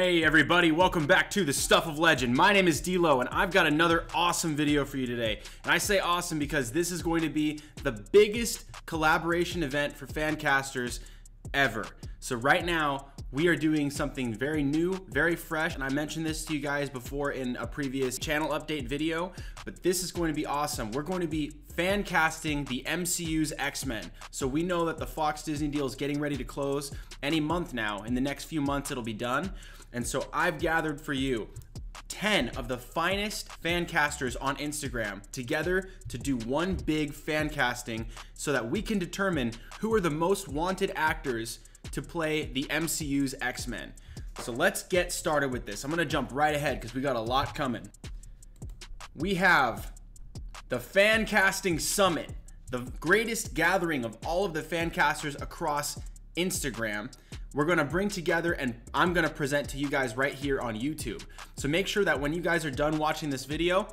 Hey everybody, welcome back to the Stuff of Legend. My name is D'Lo and I've got another awesome video for you today. And I say awesome because this is going to be the biggest collaboration event for fancasters ever. So right now, we are doing something very new, very fresh, and I mentioned this to you guys before in a previous channel update video, but this is going to be awesome. We're going to be fan casting the MCU's X-Men. So we know that the Fox Disney deal is getting ready to close any month now. In the next few months, it'll be done. And so I've gathered for you 10 of the finest fan casters on Instagram together to do one big fan casting so that we can determine who are the most wanted actors to play the MCU's X Men. So let's get started with this. I'm to jump right ahead because we got a lot coming. We have the Fan Casting Summit, the greatest gathering of all of the fan casters across Instagram. We're gonna bring together and I'm gonna present to you guys right here on YouTube. So make sure that when you guys are done watching this video,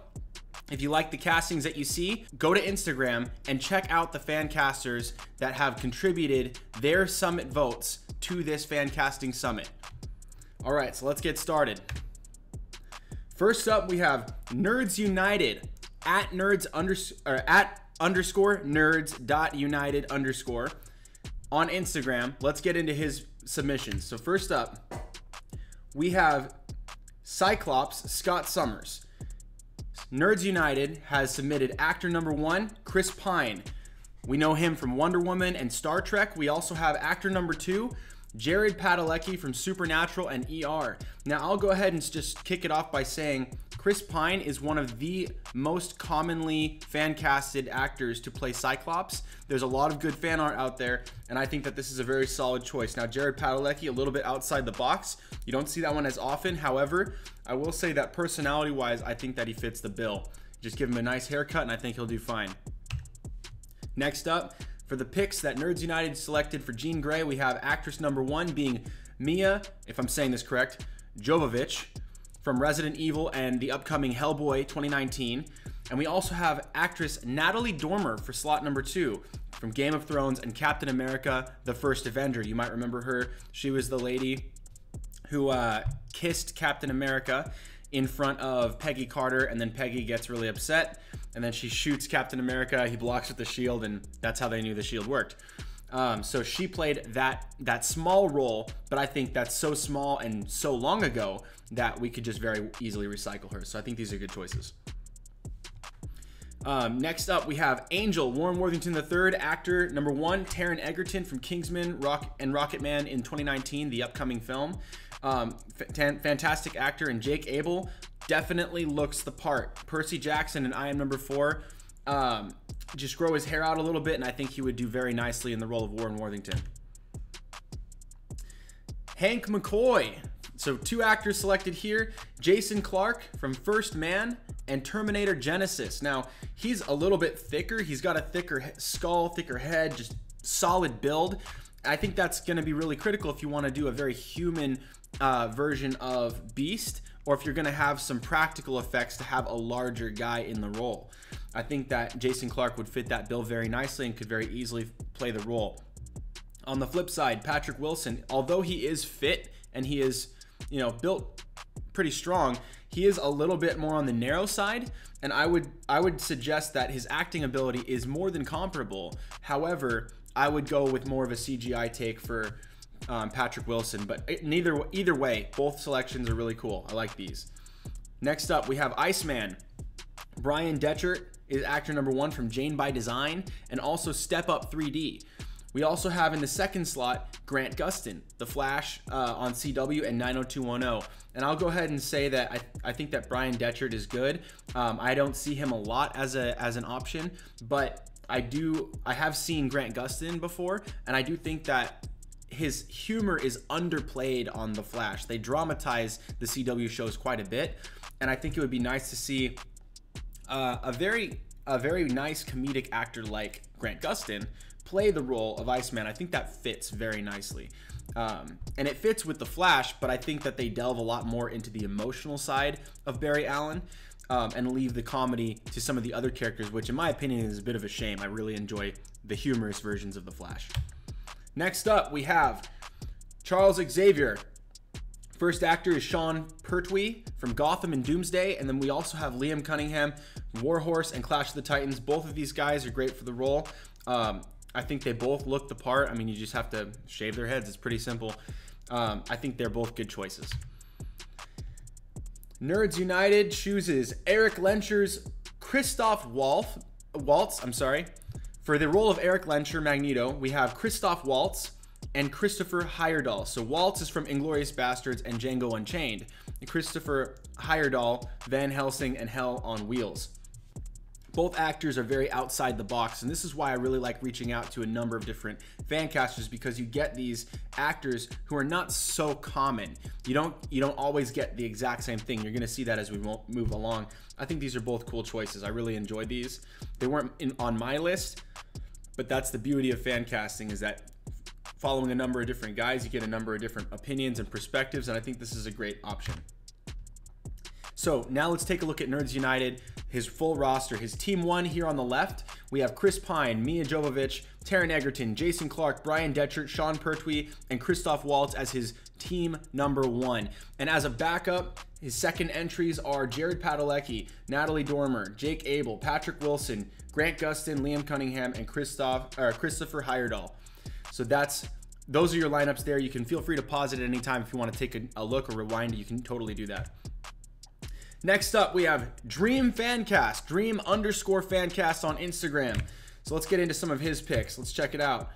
if you like the castings that you see, go to Instagram and check out the fan casters that have contributed their summit votes to this fan casting summit. All right, so let's get started. First up, we have Nerdz United at nerds under, or at underscore nerds dot united underscore on Instagram. Let's get into his submissions. So first up, we have Cyclops Scott Summers. Nerdz United has submitted actor number one, Chris Pine. We know him from Wonder Woman and Star Trek. We also have actor number two, Jared Padalecki from Supernatural and ER. Now, I'll go ahead and just kick it off by saying Chris Pine is one of the most commonly fan casted actors to play Cyclops. There's a lot of good fan art out there, and I think that this is a very solid choice. Now, Jared Padalecki, a little bit outside the box. You don't see that one as often. However, I will say that personality wise, I think that he fits the bill. Just give him a nice haircut, and I think he'll do fine. Next up, for the picks that Nerdz United selected for Jean Grey, we have actress number one being Mia, if I'm saying this correct, Jovovich from Resident Evil and the upcoming Hellboy 2019. And we also have actress Natalie Dormer for slot number two from Game of Thrones and Captain America The First Avenger. You might remember her. She was the lady who uh, kissed Captain America in front of Peggy Carter, and then Peggy gets really upset, and then she shoots Captain America. He blocks with the shield, and that's how they knew the shield worked. Um, so she played that that small role, but I think that's so small and so long ago that we could just very easily recycle her. So I think these are good choices. Um, next up, we have Angel Warren Worthington III, actor number one, Taron Egerton from Kingsman Rock and Rocketman in 2019, the upcoming film. Um, fantastic actor, and Jake Abel definitely looks the part. Percy Jackson and I am number four. Um, just grow his hair out a little bit, and I think he would do very nicely in the role of Warren Worthington. Hank McCoy. So, two actors selected here Jason Clarke from First Man and Terminator Genisys. Now, he's a little bit thicker. He's got a thicker skull, thicker head, just solid build. I think that's going to be really critical if you want to do a very human uh, version of Beast, or if you're going to have some practical effects to have a larger guy in the role. I think that Jason Clarke would fit that bill very nicely and could very easily play the role. On the flip side, Patrick Wilson, although he is fit and he is, you know, built pretty strong, he is a little bit more on the narrow side, and I would I would suggest that his acting ability is more than comparable. However, I would go with more of a CGI take for um, Patrick Wilson. But neither either way, both selections are really cool. I like these. Next up, we have Iceman. Brian Detchert is actor number one from Jane by Design and also Step Up 3D. We also have in the second slot Grant Gustin, The Flash uh, on CW and 90210. And I'll go ahead and say that I, I think that Brian Detchert is good. Um, I don't see him a lot as a as an option, but I do I have seen Grant Gustin before, and I do think that his humor is underplayed on The Flash. They dramatize the CW shows quite a bit, and I think it would be nice to see uh, a very a very nice comedic actor like Grant Gustin play the role of Iceman. I think that fits very nicely. Um, and it fits with the Flash, but I think that they delve a lot more into the emotional side of Barry Allen um, and leave the comedy to some of the other characters, which, in my opinion, is a bit of a shame. I really enjoy the humorous versions of the Flash. Next up, we have Charles Xavier First actor is Sean Pertwee from Gotham and Doomsday, and then we also have Liam Cunningham, Warhorse, and Clash of the Titans. Both of these guys are great for the role. Um, I think they both look the part. I mean, you just have to shave their heads. It's pretty simple. Um, I think they're both good choices. Nerdz United chooses Erik Lehnsherr's Christoph Waltz. Waltz, I'm sorry. For the role of Erik Lehnsherr Magneto, we have Christoph Waltz and Christopher Heyerdahl. So Waltz is from Inglourious Basterds and Django Unchained. And Christopher Heyerdahl, Van Helsing, and Hell on Wheels. Both actors are very outside the box, and this is why I really like reaching out to a number of different fan casters because you get these actors who are not so common. You don't you don't always get the exact same thing. You're gonna see that as we move along. I think these are both cool choices. I really enjoyed these. They weren't in, on my list, but that's the beauty of fan casting is that following a number of different guys, you get a number of different opinions and perspectives, and I think this is a great option. So now let's take a look at Nerdz United, his full roster. His team one here on the left, we have Chris Pine, Mia Jovovich, Taron Egerton, Jason Clarke, Brian Detchert, Sean Pertwee, and Christoph Waltz as his team number one. And as a backup, his second entries are Jared Padalecki, Natalie Dormer, Jake Abel, Patrick Wilson, Grant Gustin, Liam Cunningham, and Christoph, or Christopher Heyerdahl. So that's those are your lineups there. You can feel free to pause it at any time if you want to take a, a look or rewind. You can totally do that. Next up, we have Dream Fancast, Dream underscore Fancast on Instagram. So let's get into some of his picks. Let's check it out.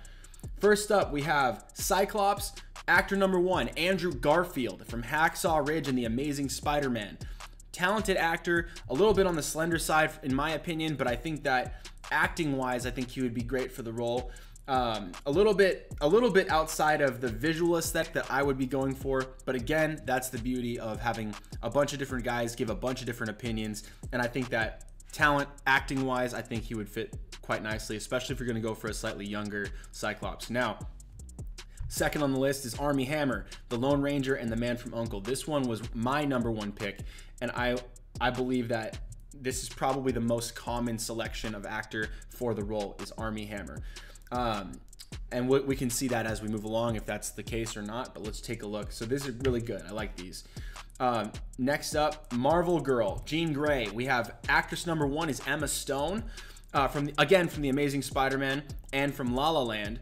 First up, we have Cyclops, actor number one, Andrew Garfield from Hacksaw Ridge and The Amazing Spider Man. Talented actor, a little bit on the slender side, in my opinion, but I think that acting wise, I think he would be great for the role um, a little bit a little bit outside of the visual aesthetic that I would be going for. But again, that's the beauty of having a bunch of different guys give a bunch of different opinions. And I think that talent, acting wise, I think he would fit quite nicely, especially if you're going to go for a slightly younger Cyclops. Now, Second on the list is Armie Hammer, the Lone Ranger and the Man from Uncle. This one was my number one pick, and I I believe that this is probably the most common selection of actor for the role is Armie Hammer. Um, and we, we can see that as we move along if that's the case or not. But let's take a look. So this is really good. I like these. Um, next up, Marvel Girl, Jean Grey. We have actress number one is Emma Stone, uh, from the, again from the Amazing Spider-Man and from La La Land,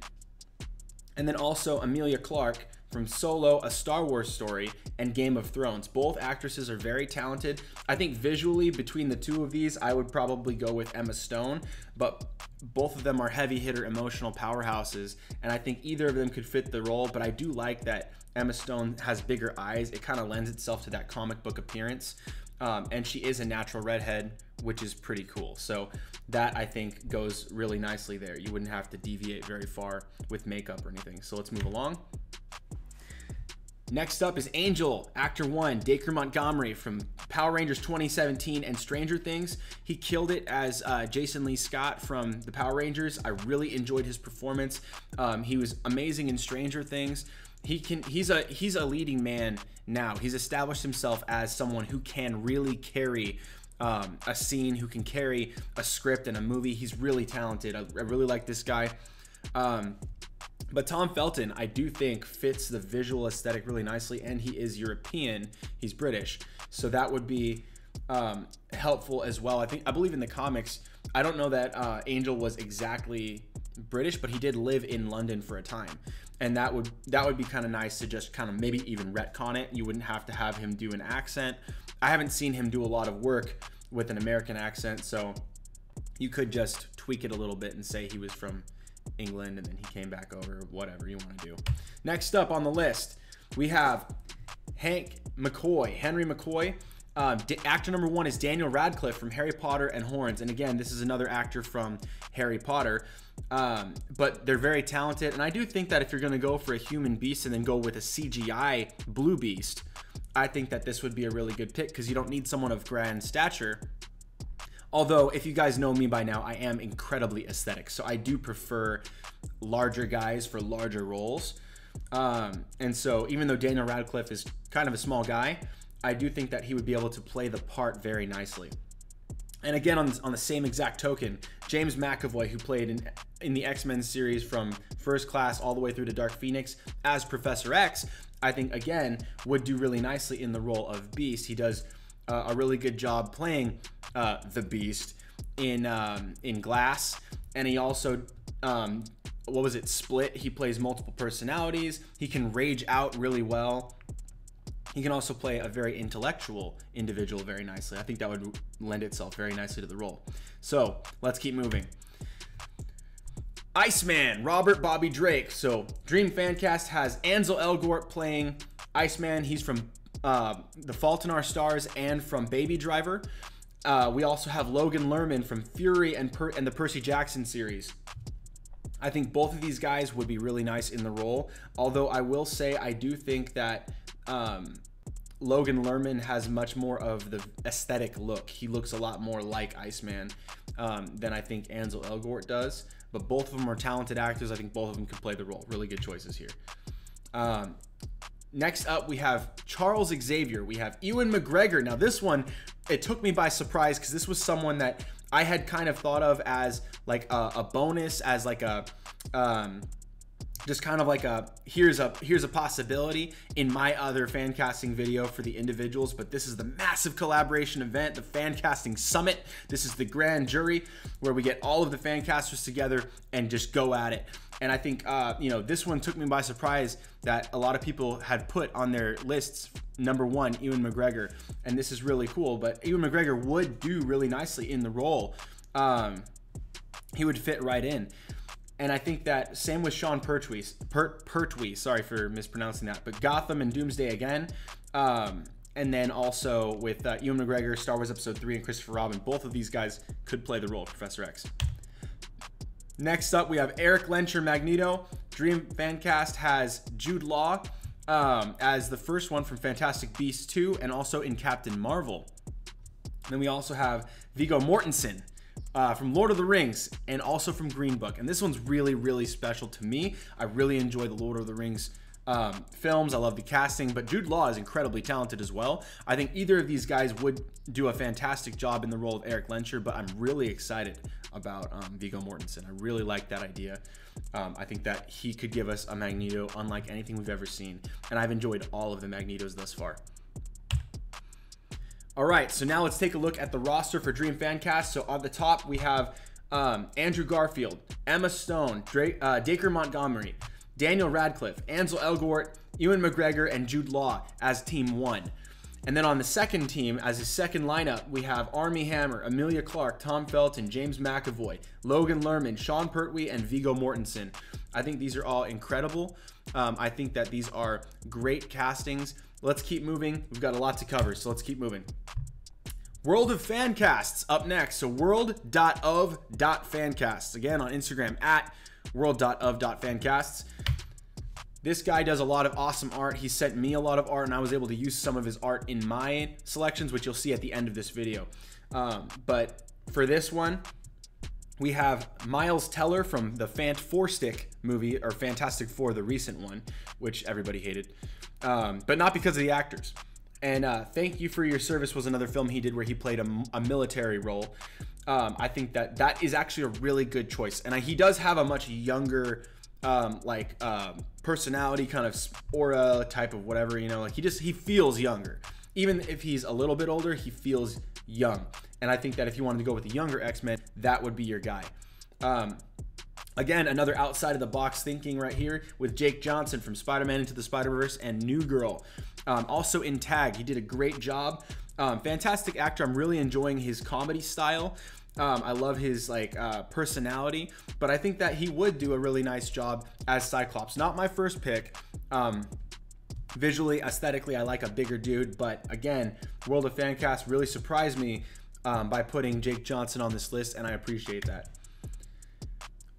and then also Emilia Clarke from Solo, A Star Wars Story, and Game of Thrones. Both actresses are very talented. I think visually, between the two of these, I would probably go with Emma Stone, but both of them are heavy hitter emotional powerhouses, and I think either of them could fit the role, but I do like that Emma Stone has bigger eyes. It kind of lends itself to that comic book appearance. Um, and she is a natural redhead, which is pretty cool. So that I think goes really nicely there. You wouldn't have to deviate very far with makeup or anything. So let's move along. Next up is Angel, actor one, Dacre Montgomery from Power Rangers 2017 and Stranger Things. He killed it as uh, Jason Lee Scott from the Power Rangers. I really enjoyed his performance. Um, he was amazing in Stranger Things. He can. He's a he's a leading man now. He's established himself as someone who can really carry um, a scene, who can carry a script and a movie. He's really talented. I, I really like this guy. Um, but Tom Felton, I do think, fits the visual aesthetic really nicely, and he is European. He's British, so that would be um, helpful as well. I think I believe in the comics. I don't know that uh, Angel was exactly British, but he did live in London for a time, and that would that would be kind of nice to just kind of maybe even retcon it. You wouldn't have to have him do an accent. I haven't seen him do a lot of work with an American accent, so you could just tweak it a little bit and say he was from England and then he came back over, whatever you want to do. Next up on the list, we have Hank McCoy, Henry McCoy. Um, actor number one is Daniel Radcliffe from Harry Potter and Horns. And again, this is another actor from Harry Potter. Um, but they're very talented. And I do think that if you're going to go for a human beast and then go with a CGI blue beast, I think that this would be a really good pick because you don't need someone of grand stature Although, if you guys know me by now, I am incredibly aesthetic. So I do prefer larger guys for larger roles. Um, and so, even though Daniel Radcliffe is kind of a small guy, I do think that he would be able to play the part very nicely. And again, on, on the same exact token, James McAvoy, who played in, in the X Men series from First Class all the way through to Dark Phoenix as Professor X, I think again would do really nicely in the role of Beast. He does uh, a really good job playing uh, the Beast in um, in Glass, and he also um, what was it Split? He plays multiple personalities. He can rage out really well. He can also play a very intellectual individual very nicely. I think that would lend itself very nicely to the role. So let's keep moving. Iceman, Robert Bobby Drake. So Dream Fancast has Ansel Elgort playing Iceman. He's from uh, The Fault in Our Stars and from Baby Driver. Uh, we also have Logan Lerman from Fury and, per- and the Percy Jackson series. I think both of these guys would be really nice in the role. Although I will say I do think that um, Logan Lerman has much more of the aesthetic look. He looks a lot more like Iceman um, than I think Ansel Elgort does. But both of them are talented actors. I think both of them could play the role. Really good choices here. Um, next up, we have Charles Xavier. We have Ewan McGregor. Now, this one, it took me by surprise because this was someone that I had kind of thought of as like a, a bonus, as like a. Um, just kind of like a here's a here's a possibility in my other fan casting video for the individuals but this is the massive collaboration event the fan casting summit. This is the grand jury where we get all of the fan casters together and just go at it. And i think uh, you know this one took me by surprise that a lot of people had put on their lists number one ewan mcgregor. And this is really cool but ewan mcgregor would do really nicely in the role. Um, he would fit right in and I think that same with Sean Pertwee, per, Pertwee, sorry for mispronouncing that, but Gotham and Doomsday again. Um, and then also with uh, Ewan McGregor, Star Wars Episode 3, and Christopher Robin. Both of these guys could play the role of Professor X. Next up, we have Erik Lehnsherr Magneto. Dream Fancast has Jude Law um, as the first one from Fantastic Beasts 2 and also in Captain Marvel. Then we also have Viggo Mortensen uh, from Lord of the Rings and also from Green Book. And this one's really, really special to me. I really enjoy the Lord of the Rings um, films. I love the casting, but Jude Law is incredibly talented as well. I think either of these guys would do a fantastic job in the role of Erik Lehnsherr, but I'm really excited about um, Viggo Mortensen. I really like that idea. Um, I think that he could give us a Magneto unlike anything we've ever seen, and I've enjoyed all of the Magnetos thus far. All right, so now let's take a look at the roster for Dream Fancast. So on the top, we have um, Andrew Garfield, Emma Stone, Drake, uh, Dacre Montgomery, Daniel Radcliffe, Ansel Elgort, Ewan McGregor, and Jude Law as Team 1. And then on the second team, as his second lineup, we have Armie Hammer, Emilia Clarke, Tom Felton, James McAvoy, Logan Lerman, Sean Pertwee, and Viggo Mortensen. I think these are all incredible. Um, I think that these are great castings. Let's keep moving. We've got a lot to cover, so let's keep moving. World of Fancasts up next. So world.of.fancasts. Again on Instagram at world.of.fancasts. This guy does a lot of awesome art. He sent me a lot of art, and I was able to use some of his art in my selections, which you'll see at the end of this video. Um, but for this one, we have Miles Teller from the Fant Four Stick movie, or Fantastic Four, the recent one, which everybody hated um, but not because of the actors. And uh, Thank You for Your Service was another film he did where he played a, a military role. Um, I think that that is actually a really good choice. And I, he does have a much younger, um, like, uh, personality, kind of aura type of whatever, you know, like he just, he feels younger. Even if he's a little bit older, he feels young. And I think that if you wanted to go with the younger X Men, that would be your guy. Again, another outside of the box thinking right here with Jake Johnson from Spider Man Into the Spider Verse and New Girl. Um, also in Tag, he did a great job. Um, fantastic actor. I'm really enjoying his comedy style. Um, I love his like uh, personality, but I think that he would do a really nice job as Cyclops. Not my first pick. Um, visually, aesthetically, I like a bigger dude, but again, World of Fancast really surprised me um, by putting Jake Johnson on this list, and I appreciate that.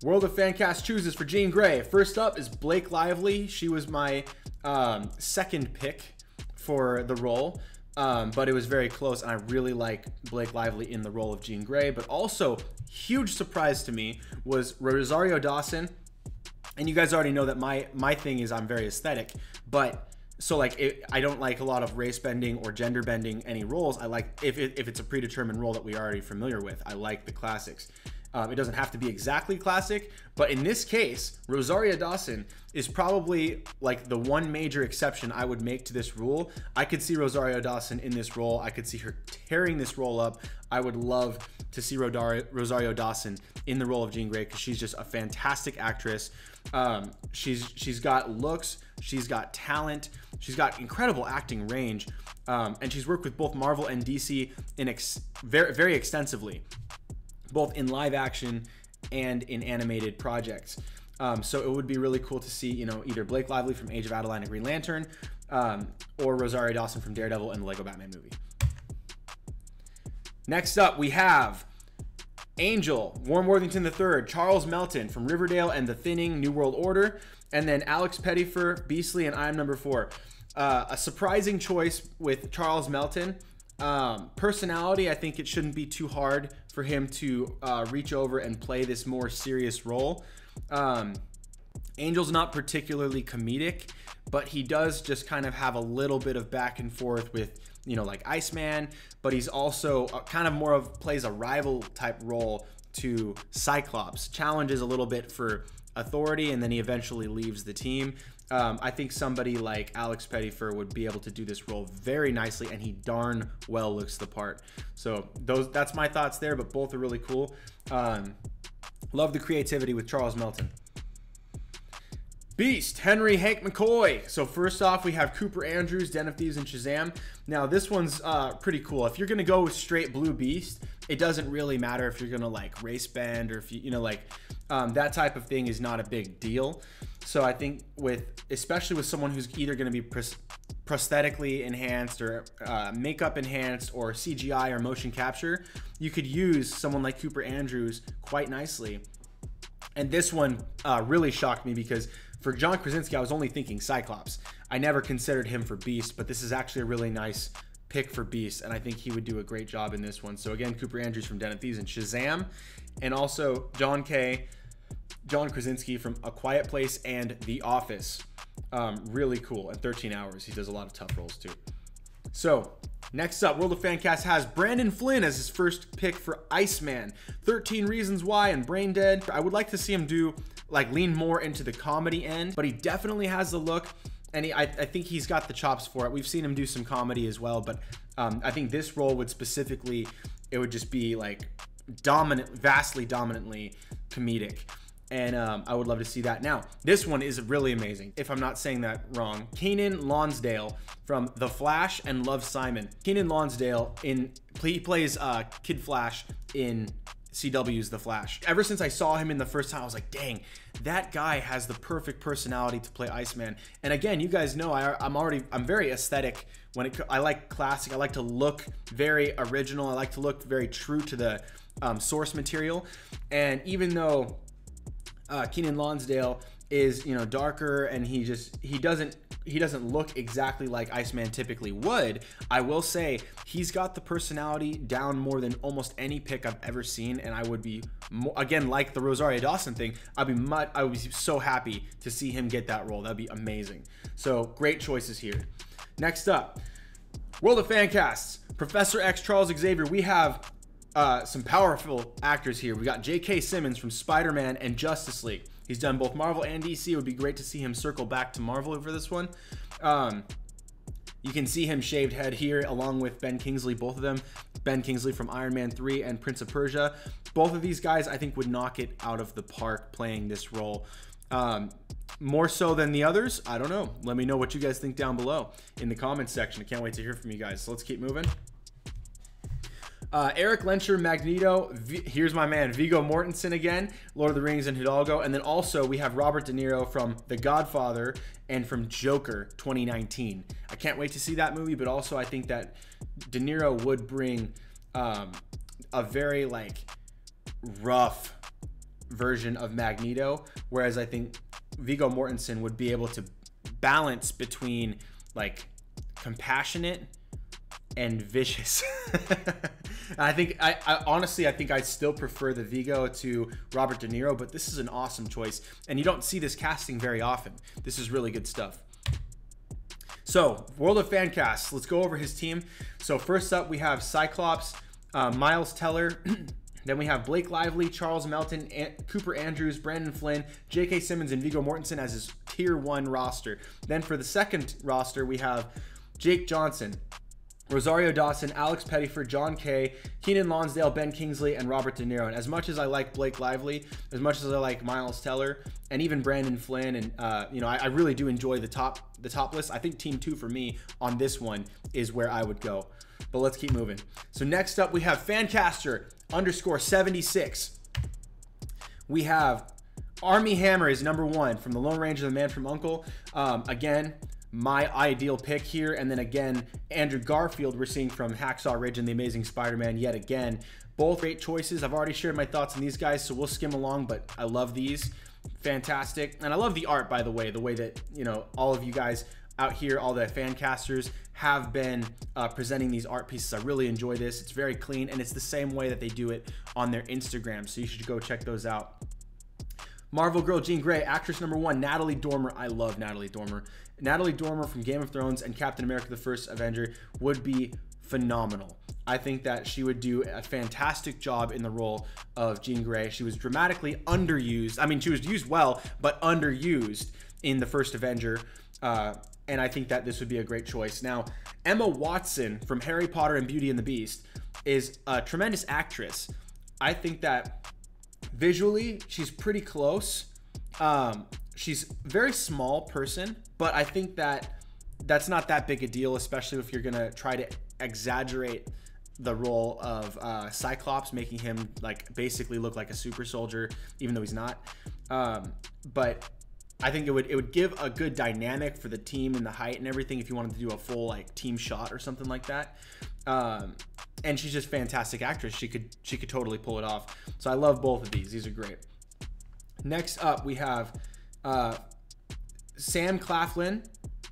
World of Fancast chooses for Jean Grey. First up is Blake Lively. She was my um, second pick for the role, um, but it was very close, and I really like Blake Lively in the role of Jean Grey. But also, huge surprise to me was Rosario Dawson. And you guys already know that my my thing is I'm very aesthetic, but so like it, I don't like a lot of race bending or gender bending any roles. I like if it, if it's a predetermined role that we are already familiar with. I like the classics. Um, it doesn't have to be exactly classic, but in this case, Rosario Dawson is probably like the one major exception I would make to this rule. I could see Rosario Dawson in this role. I could see her tearing this role up. I would love to see Rosario Dawson in the role of Jean Grey because she's just a fantastic actress. Um, she's she's got looks, she's got talent, she's got incredible acting range, um, and she's worked with both Marvel and DC in ex- very very extensively, both in live action and in animated projects. Um, so it would be really cool to see, you know, either Blake Lively from Age of Adaline and Green Lantern, um, or Rosario Dawson from Daredevil and the Lego Batman movie. Next up, we have Angel, Warren Worthington III, Charles Melton from Riverdale and The Thinning, New World Order, and then Alex Pettyfer, Beastly, and I am number four. Uh, a surprising choice with Charles Melton. Um, personality, I think it shouldn't be too hard for him to uh, reach over and play this more serious role. Um, Angel's not particularly comedic, but he does just kind of have a little bit of back and forth with, you know, like Iceman, but he's also kind of more of plays a rival type role to Cyclops, challenges a little bit for authority, and then he eventually leaves the team. Um, I think somebody like Alex Pettyfer would be able to do this role very nicely, and he darn well looks the part. So those that's my thoughts there, but both are really cool. Um, love the creativity with Charles Melton. Beast, Henry Hank McCoy. So first off, we have Cooper Andrews, Den of Thieves, and Shazam. Now this one's uh, pretty cool. If you're gonna go with straight blue Beast, it doesn't really matter if you're gonna like race band or if you you know like um, that type of thing is not a big deal. So I think with especially with someone who's either gonna be pros- prosthetically enhanced or uh, makeup enhanced or CGI or motion capture, you could use someone like Cooper Andrews quite nicely. And this one uh, really shocked me because for John Krasinski, I was only thinking Cyclops. I never considered him for Beast, but this is actually a really nice pick for Beast, and I think he would do a great job in this one. So again, Cooper Andrews from Den and Shazam, and also John Kay, John Krasinski from A Quiet Place and The Office. Um, really cool. At 13 hours, he does a lot of tough roles too. So Next up, World of Fancast has Brandon Flynn as his first pick for Iceman. 13 Reasons Why and Brain Dead. I would like to see him do like lean more into the comedy end, but he definitely has the look and he, I, I, think he's got the chops for it. We've seen him do some comedy as well, but um, I think this role would specifically, it would just be like dominant, vastly dominantly comedic. And um, I would love to see that. Now, this one is really amazing. If I'm not saying that wrong, Keiynan Lonsdale from The Flash and Love Simon. Keiynan Lonsdale in he plays uh, Kid Flash in CW's The Flash. Ever since I saw him in the first time, I was like, dang, that guy has the perfect personality to play Iceman. And again, you guys know I, am already, I'm very aesthetic when it, I like classic. I like to look very original. I like to look very true to the um, source material. And even though uh, Keiynan Lonsdale is, you know, darker and he just, he doesn't he doesn't look exactly like Iceman typically would. I will say he's got the personality down more than almost any pick I've ever seen, and I would be more, again like the Rosario Dawson thing. I'd be much, I would be so happy to see him get that role. That'd be amazing. So great choices here. Next up, World of Fancasts, Professor X, Charles Xavier. We have uh, some powerful actors here. We got J.K. Simmons from Spider Man and Justice League. He's done both Marvel and DC. It would be great to see him circle back to Marvel over this one. Um, you can see him shaved head here along with Ben Kingsley, both of them. Ben Kingsley from Iron Man 3 and Prince of Persia. Both of these guys, I think, would knock it out of the park playing this role. Um, more so than the others, I don't know. Let me know what you guys think down below in the comments section. I can't wait to hear from you guys. So let's keep moving. Uh, Erik Lehnsherr, Magneto. V- here's my man, Viggo Mortensen again, Lord of the Rings and Hidalgo. And then also we have Robert De Niro from The Godfather and from Joker 2019. I can't wait to see that movie, but also I think that De Niro would bring um, a very like rough version of Magneto, whereas I think Viggo Mortensen would be able to balance between like compassionate and vicious. I think I, I, honestly I think I still prefer the Viggo to Robert De Niro, but this is an awesome choice, and you don't see this casting very often. This is really good stuff. So, World of Fancast, let's go over his team. So, first up, we have Cyclops, uh, Miles Teller, Then we have Blake Lively, Charles Melton, Cooper Andrews, Brandon Flynn, J.K. Simmons, and Viggo Mortensen as his tier one roster. Then for the second roster, we have Jake Johnson, Rosario Dawson, Alex Pettyfer, John Kay, Keiynan Lonsdale, Ben Kingsley, and Robert De Niro. And as much as I like Blake Lively, as much as I like Miles Teller, and even Brandon Flynn, and uh, you know, I, I, really do enjoy the top the top list. I think Team Two for me on this one is where I would go. But let's keep moving. So next up, we have Fancaster underscore 76. We have Armie Hammer is number one from the Lone Ranger, the Man from Uncle. Um, again, my ideal pick here. And then again, Andrew Garfield, we're seeing from Hacksaw Ridge and The Amazing Spider Man yet again. Both great choices. I've already shared my thoughts on these guys, so we'll skim along, but I love these. Fantastic. And I love the art, by the way, the way that, you know, all of you guys out here, all the fan casters have been uh, presenting these art pieces. I really enjoy this. It's very clean, and it's the same way that they do it on their Instagram. So you should go check those out. Marvel Girl Jean Grey, actress number one, Natalie Dormer. I love Natalie Dormer. Natalie Dormer from Game of Thrones and Captain America the First Avenger would be phenomenal. I think that she would do a fantastic job in the role of Jean Grey. She was dramatically underused. I mean, she was used well, but underused in the first Avenger. Uh, and I think that this would be a great choice. Now, Emma Watson from Harry Potter and Beauty and the Beast is a tremendous actress. I think that visually she's pretty close. Um, she's very small person, but I think that that's not that big a deal, especially if you're gonna try to exaggerate the role of uh, Cyclops, making him like basically look like a super soldier, even though he's not. Um, but I think it would it would give a good dynamic for the team and the height and everything if you wanted to do a full like team shot or something like that. Um, and she's just fantastic actress. She could she could totally pull it off. So I love both of these. These are great. Next up, we have uh, Sam Claflin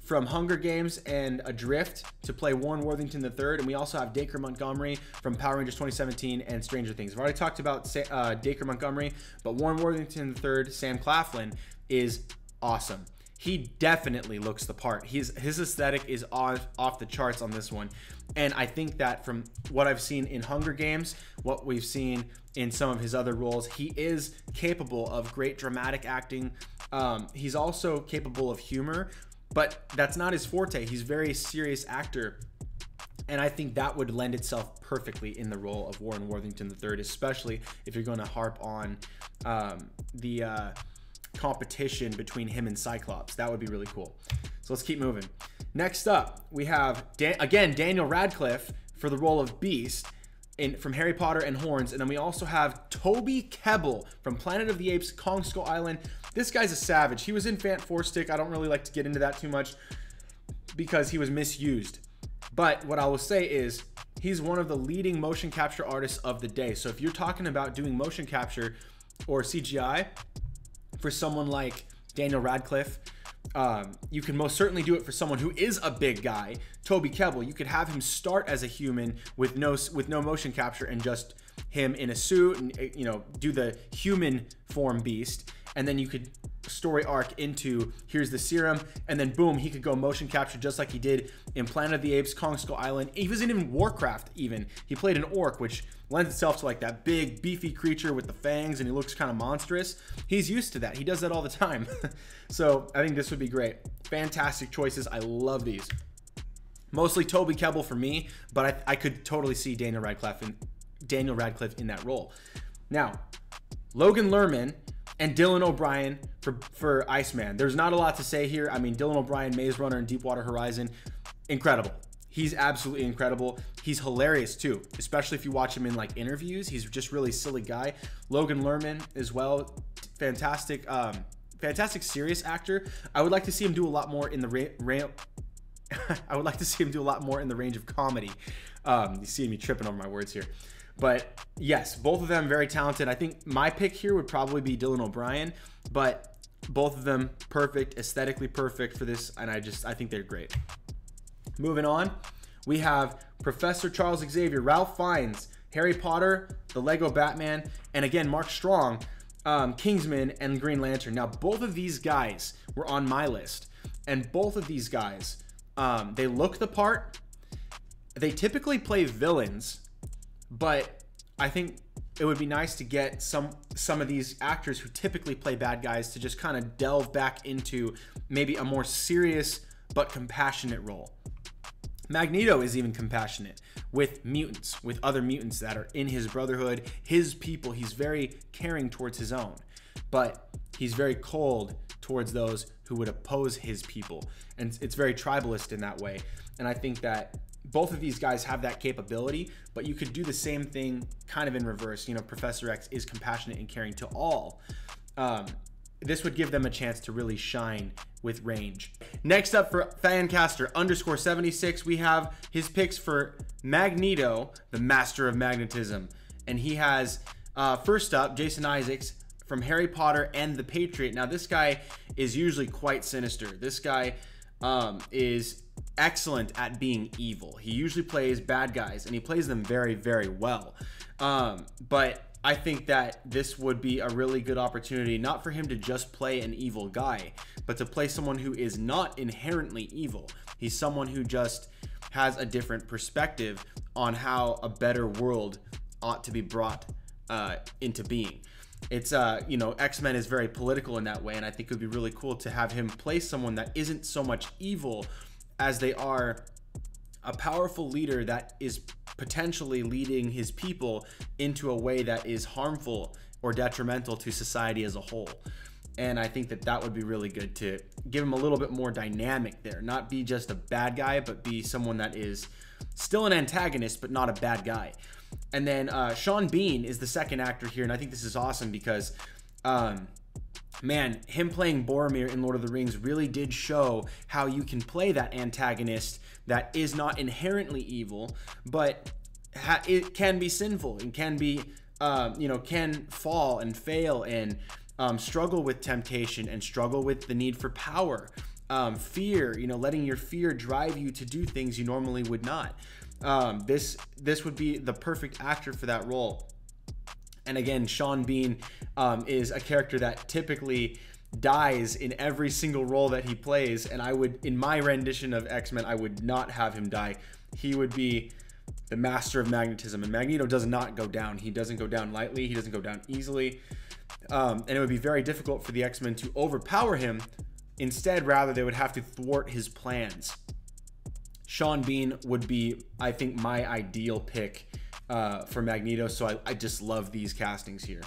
from Hunger Games and Adrift to play Warren Worthington III. And we also have Dacre Montgomery from Power Rangers 2017 and Stranger Things. I've already talked about uh, Dacre Montgomery, but Warren Worthington III, Sam Claflin, is awesome. He definitely looks the part. His his aesthetic is off off the charts on this one. And I think that from what I've seen in Hunger Games, what we've seen in some of his other roles, he is capable of great dramatic acting. Um, he's also capable of humor, but that's not his forte. He's a very serious actor. And I think that would lend itself perfectly in the role of Warren Worthington III, especially if you're going to harp on um, the uh, competition between him and Cyclops. That would be really cool. So let's keep moving. Next up, we have Dan- again Daniel Radcliffe for the role of Beast in from Harry Potter and Horns, and then we also have Toby Kebbell from Planet of the Apes, Kong Skull Island. This guy's a savage. He was in Fant Four Stick. I don't really like to get into that too much because he was misused. But what I will say is he's one of the leading motion capture artists of the day. So if you're talking about doing motion capture or CGI, for someone like Daniel Radcliffe. Um, you can most certainly do it for someone who is a big guy, Toby Kebbell. You could have him start as a human with no with no motion capture and just him in a suit and you know do the human form beast, and then you could story arc into here's the serum, and then boom, he could go motion capture just like he did in Planet of the Apes, Kong Skull Island. He was in Warcraft even. He played an orc, which lends itself to like that big beefy creature with the fangs, and he looks kind of monstrous. He's used to that. He does that all the time. so I think this would be great. Fantastic choices. I love these. Mostly Toby Kebbell for me, but I, I could totally see Daniel Radcliffe in Daniel Radcliffe in that role. Now, Logan Lerman and Dylan O'Brien for for Iceman. There's not a lot to say here. I mean, Dylan O'Brien, Maze Runner, and Deepwater Horizon, incredible. He's absolutely incredible. He's hilarious too, especially if you watch him in like interviews. He's just really silly guy. Logan Lerman as well, fantastic, um, fantastic serious actor. I would like to see him do a lot more in the ra-, ra- I would like to see him do a lot more in the range of comedy. Um, you see me tripping over my words here. But yes, both of them very talented. I think my pick here would probably be Dylan O'Brien, but both of them perfect, aesthetically perfect for this, and I just I think they're great. Moving on, we have Professor Charles Xavier, Ralph Fiennes, Harry Potter, the Lego Batman, and again Mark Strong, um, Kingsman, and Green Lantern. Now both of these guys were on my list, and both of these guys, um, they look the part. They typically play villains but I think it would be nice to get some some of these actors who typically play bad guys to just kind of delve back into maybe a more serious but compassionate role. Magneto is even compassionate with mutants, with other mutants that are in his brotherhood, his people. He's very caring towards his own, but he's very cold towards those who would oppose his people. And it's very tribalist in that way. And I think that both of these guys have that capability, but you could do the same thing kind of in reverse. You know, Professor X is compassionate and caring to all. Um, this would give them a chance to really shine with range. Next up for Fancaster underscore 76, we have his picks for Magneto, the master of magnetism. And he has, uh, first up, Jason Isaacs from Harry Potter and the Patriot. Now, this guy is usually quite sinister. This guy um, is excellent at being evil. He usually plays bad guys and he plays them very, very well. Um, but I think that this would be a really good opportunity, not for him to just play an evil guy, but to play someone who is not inherently evil. He's someone who just has a different perspective on how a better world ought to be brought uh, into being. It's uh, you know, X-Men is very political in that way, and I think it would be really cool to have him play someone that isn't so much evil as they are a powerful leader that is potentially leading his people into a way that is harmful or detrimental to society as a whole. And I think that that would be really good to give him a little bit more dynamic there, not be just a bad guy, but be someone that is still an antagonist, but not a bad guy. And then uh, Sean Bean is the second actor here, and I think this is awesome because um, man, him playing Boromir in Lord of the Rings really did show how you can play that antagonist that is not inherently evil, but it can be sinful and can be, um, you know, can fall and fail and um, struggle with temptation and struggle with the need for power. Um, fear, you know, letting your fear drive you to do things you normally would not. Um, this this would be the perfect actor for that role. And again, Sean Bean um, is a character that typically dies in every single role that he plays. And I would, in my rendition of X Men, I would not have him die. He would be the master of magnetism. And Magneto does not go down. He doesn't go down lightly, he doesn't go down easily. Um, and it would be very difficult for the X Men to overpower him. Instead, rather, they would have to thwart his plans. Sean Bean would be, I think, my ideal pick uh, for Magneto. So I, I just love these castings here.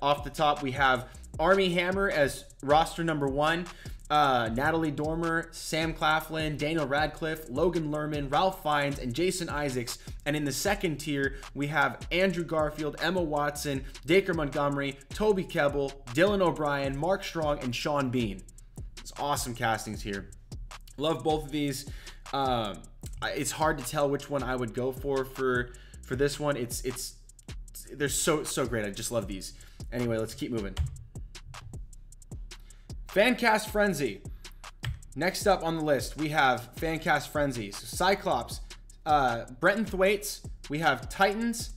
Off the top, we have Armie Hammer as roster number one. Uh, Natalie Dormer, Sam Claflin, Daniel Radcliffe, Logan Lerman, Ralph Fiennes, and Jason Isaacs. And in the second tier, we have Andrew Garfield, Emma Watson, Dacre Montgomery, Toby Kebbell, Dylan O'Brien, Mark Strong, and Sean Bean. It's awesome castings here. Love both of these. Um, it's hard to tell which one I would go for for for this one. It's it's they're so so great. I just love these. Anyway, let's keep moving. Fancast Frenzy. Next up on the list, we have Fancast Frenzy. So Cyclops, uh, Brenton Thwaites. We have Titans,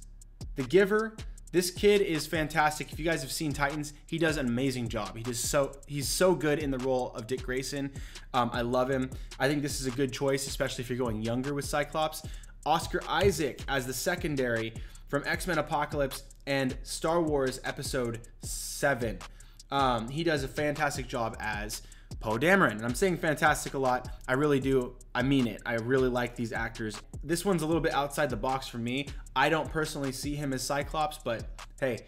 The Giver. This kid is fantastic. If you guys have seen Titans, he does an amazing job. He does so he's so good in the role of Dick Grayson. Um, I love him. I think this is a good choice, especially if you're going younger with Cyclops. Oscar Isaac as the secondary from X Men Apocalypse and Star Wars Episode 7. Um, he does a fantastic job as Poe Dameron. And I'm saying fantastic a lot. I really do. I mean it. I really like these actors. This one's a little bit outside the box for me. I don't personally see him as Cyclops, but hey,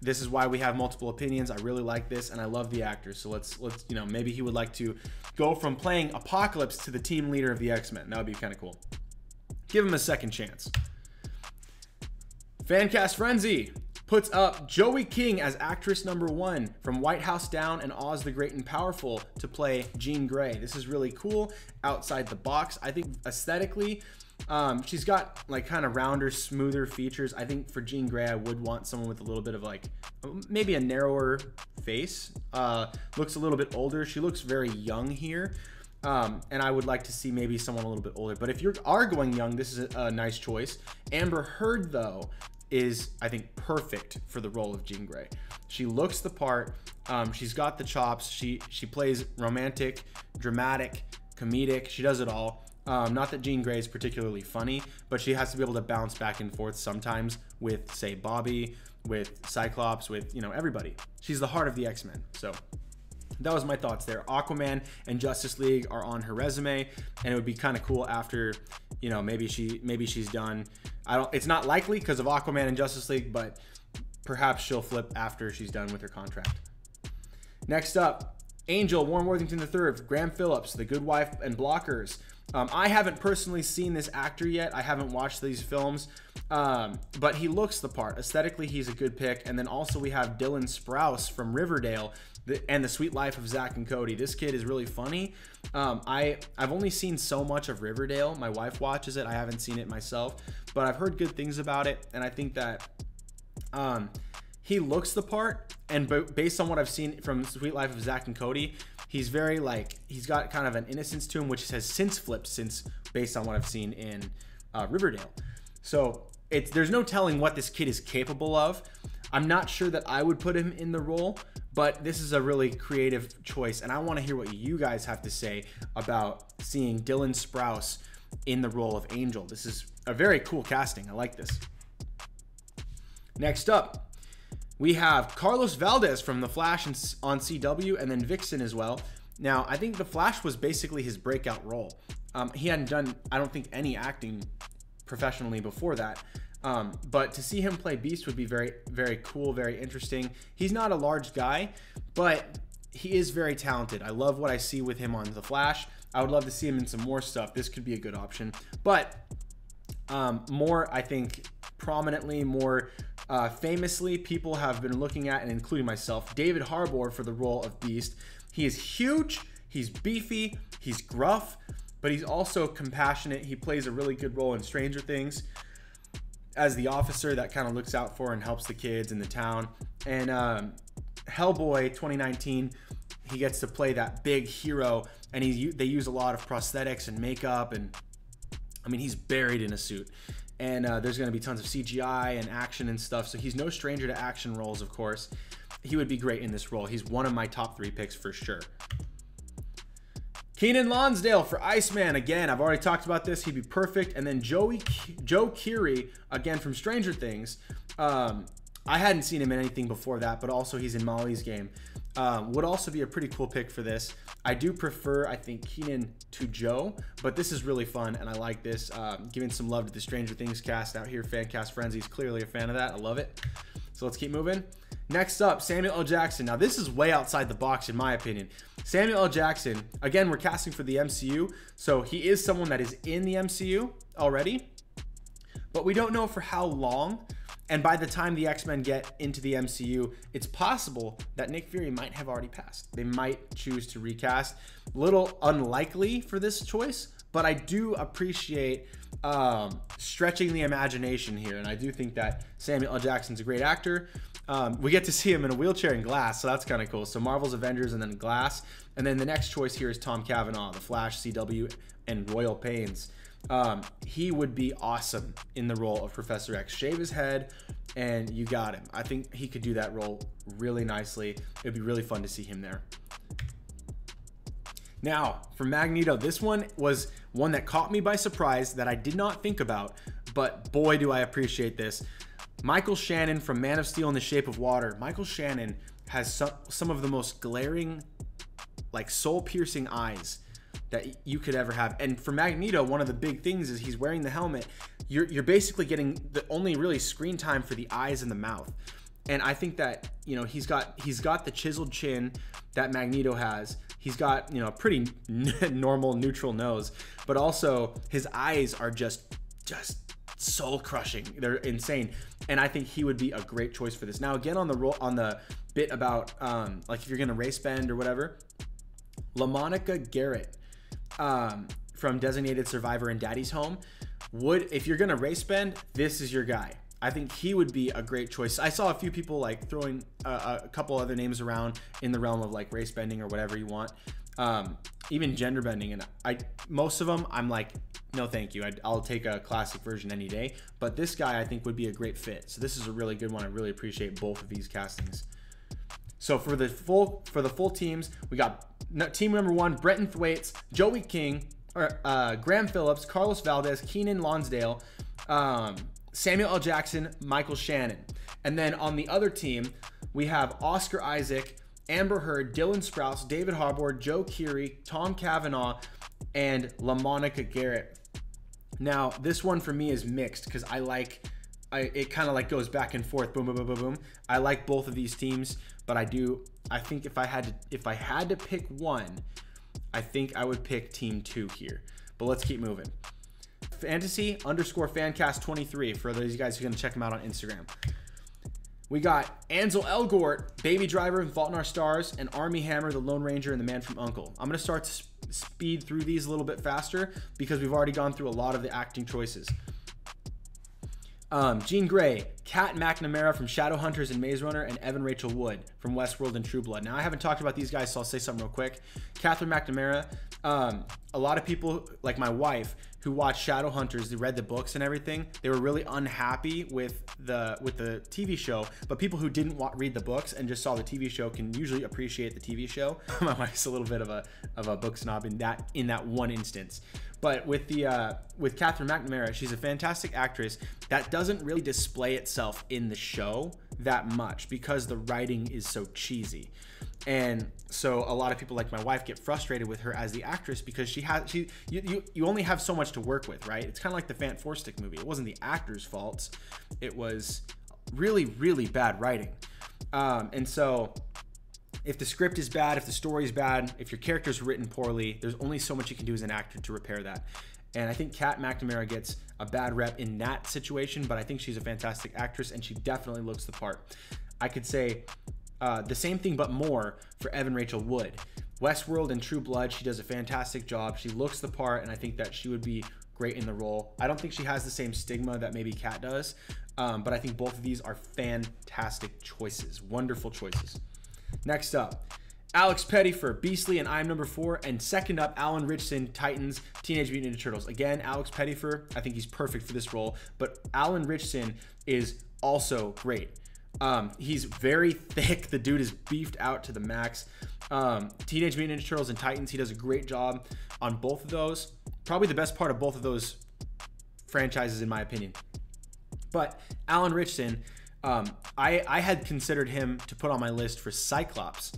this is why we have multiple opinions. I really like this and I love the actor. So let's let's you know, maybe he would like to go from playing Apocalypse to the team leader of the X-Men. That would be kind of cool. Give him a second chance. Fancast Frenzy puts up Joey King as actress number one from White House Down and Oz the Great and Powerful to play Jean Grey. This is really cool, outside the box. I think aesthetically, um, she's got like kind of rounder, smoother features. I think for Jean Grey, I would want someone with a little bit of like maybe a narrower face. Uh, looks a little bit older. She looks very young here. Um, and I would like to see maybe someone a little bit older. But if you are going young, this is a, a nice choice. Amber Heard, though, is I think perfect for the role of Jean Grey. She looks the part. Um, she's got the chops. She she plays romantic, dramatic, comedic. She does it all. Um, not that Jean Grey is particularly funny, but she has to be able to bounce back and forth sometimes with, say, Bobby, with Cyclops, with you know everybody. She's the heart of the X Men. So that was my thoughts there. Aquaman and Justice League are on her resume, and it would be kind of cool after, you know, maybe she maybe she's done. I don't. It's not likely because of Aquaman and Justice League, but perhaps she'll flip after she's done with her contract. Next up, Angel, Warren Worthington III, Graham Phillips, The Good Wife, and Blockers. Um, I haven't personally seen this actor yet. I haven't watched these films, um, but he looks the part. Aesthetically, he's a good pick. And then also we have Dylan Sprouse from Riverdale and The Sweet Life of Zach and Cody. This kid is really funny. Um, I I've only seen so much of Riverdale. My wife watches it. I haven't seen it myself, but I've heard good things about it, and I think that um, he looks the part. And based on what I've seen from Sweet Life of Zach and Cody, he's very like he's got kind of an innocence to him, which has since flipped since based on what I've seen in uh, Riverdale. So it's there's no telling what this kid is capable of. I'm not sure that I would put him in the role, but this is a really creative choice, and I want to hear what you guys have to say about seeing Dylan Sprouse in the role of Angel. This is a very cool casting. I like this. Next up, we have Carlos Valdes from The Flash on CW, and then Vixen as well. Now, I think The Flash was basically his breakout role. Um, he hadn't done, I don't think, any acting professionally before that. Um, but to see him play Beast would be very, very cool, very interesting. He's not a large guy, but he is very talented. I love what I see with him on The Flash. I would love to see him in some more stuff. This could be a good option. But um, more, I think, prominently, more uh, famously, people have been looking at, and including myself, David Harbour for the role of Beast. He is huge, he's beefy, he's gruff, but he's also compassionate. He plays a really good role in Stranger Things as the officer that kind of looks out for and helps the kids in the town. And um, Hellboy 2019, he gets to play that big hero, and he they use a lot of prosthetics and makeup, and I mean he's buried in a suit. And uh, there's going to be tons of CGI and action and stuff. So he's no stranger to action roles, of course. He would be great in this role. He's one of my top three picks for sure. Keiynan Lonsdale for Iceman. Again, I've already talked about this. He'd be perfect. And then Joey Joe Keery, again from Stranger Things. Um, I hadn't seen him in anything before that, but also he's in Molly's game. Um, would also be a pretty cool pick for this. I do prefer, I think, Keiynan to Joe, but this is really fun, and I like this. Um, giving some love to the Stranger Things cast out here. Fancast Frenzy is clearly a fan of that. I love it. So let's keep moving. Next up, Samuel L. Jackson. Now, this is way outside the box, in my opinion. Samuel L. Jackson, again, we're casting for the MCU, so he is someone that is in the MCU already, but we don't know for how long. And by the time the X Men get into the MCU, it's possible that Nick Fury might have already passed. They might choose to recast. Little unlikely for this choice, but I do appreciate um, stretching the imagination here. And I do think that Samuel L. Jackson's a great actor. Um, we get to see him in a wheelchair in Glass, so that's kind of cool. So Marvel's Avengers and then Glass. And then the next choice here is Tom Cavanagh, The Flash, CW, and Royal Pains. Um, he would be awesome in the role of Professor X. Shave his head, and you got him. I think he could do that role really nicely. It'd be really fun to see him there. Now, for Magneto, this one was one that caught me by surprise that I did not think about, but boy, do I appreciate this. Michael Shannon from Man of Steel and the Shape of Water. Michael Shannon has some, some of the most glaring, like soul piercing eyes that you could ever have. And for Magneto, one of the big things is he's wearing the helmet. You're, you're basically getting the only really screen time for the eyes and the mouth. And I think that you know he's got he's got the chiseled chin that Magneto has. He's got you know a pretty normal neutral nose, but also his eyes are just just soul crushing. They're insane, and I think he would be a great choice for this. Now again on the ro- on the bit about um, like if you're gonna race bend or whatever, LaMonica Garrett um, from Designated Survivor and Daddy's Home would if you're gonna race bend, this is your guy. I think he would be a great choice. I saw a few people like throwing a couple other names around in the realm of like race bending or whatever you want, um, even gender bending, and I most of them I'm like, no, thank you. i will take a classic version any day. But this guy I think would be a great fit. So this is a really good one. I really appreciate both of these castings. So for the full for the full teams, we got team number one: Brenton Thwaites, Joey King, or uh, Graham Phillips, Carlos Valdes, Keiynan Lonsdale, um, Samuel L. Jackson, Michael Shannon. And then on the other team, we have Oscar Isaac, Amber Heard, Dylan Sprouse, David Harbour, Joe Keery, Tom Cavanagh, and LaMonica Garrett. Now, this one for me is mixed because I like, I, it kind of like goes back and forth, boom, boom, boom, boom, boom. I like both of these teams, but I do, I think if I had to, if I had to pick one, I think I would pick team two here. But let's keep moving. Fantasy underscore fancast 23 for those of you guys who are gonna check them out on Instagram. We got Ansel Elgort, Baby Driver, Fault in Our Stars, and Armie Hammer, the Lone Ranger, and the Man from Uncle. I'm gonna start to speed through these a little bit faster because we've already gone through a lot of the acting choices. Um, Jean Grey, Kat McNamara from Shadowhunters and Maze Runner, and Evan Rachel Wood from Westworld and True Blood. Now, I haven't talked about these guys, so I'll say something real quick. Catherine McNamara, um, a lot of people, like my wife, who watched Shadowhunters, they read the books and everything. They were really unhappy with the with the TV show. But people who didn't want, read the books and just saw the TV show can usually appreciate the TV show. My wife's a little bit of a of a book snob in that in that one instance. But with the uh, with Catherine McNamara, she's a fantastic actress that doesn't really display itself in the show that much because the writing is so cheesy. And so a lot of people like my wife get frustrated with her as the actress because she has she you, you, you only have so much to work with, right? It's kind of like the Fant Four Stick movie. It wasn't the actor's fault. It was really, really bad writing. Um, and so if the script is bad, if the story is bad, if your character is written poorly, there's only so much you can do as an actor to repair that. And I think Kat McNamara gets a bad rep in that situation, but I think she's a fantastic actress and she definitely looks the part. I could say uh, the same thing, but more for Evan Rachel Wood. Westworld and True Blood, she does a fantastic job. She looks the part, and I think that she would be great in the role. I don't think she has the same stigma that maybe Kat does, um, but I think both of these are fantastic choices, wonderful choices. Next up, Alex Pettyfer, Beastly, and I'm number four. And second up, Alan Ritchson, Titans, Teenage Mutant Ninja Turtles. Again, Alex Pettyfer, I think he's perfect for this role, but Alan Ritchson is also great. Um, he's very thick. The dude is beefed out to the max. Um, Teenage Mutant Ninja Turtles and Titans, he does a great job on both of those. Probably the best part of both of those franchises, in my opinion. But Alan Ritchson, um, I, I had considered him to put on my list for Cyclops.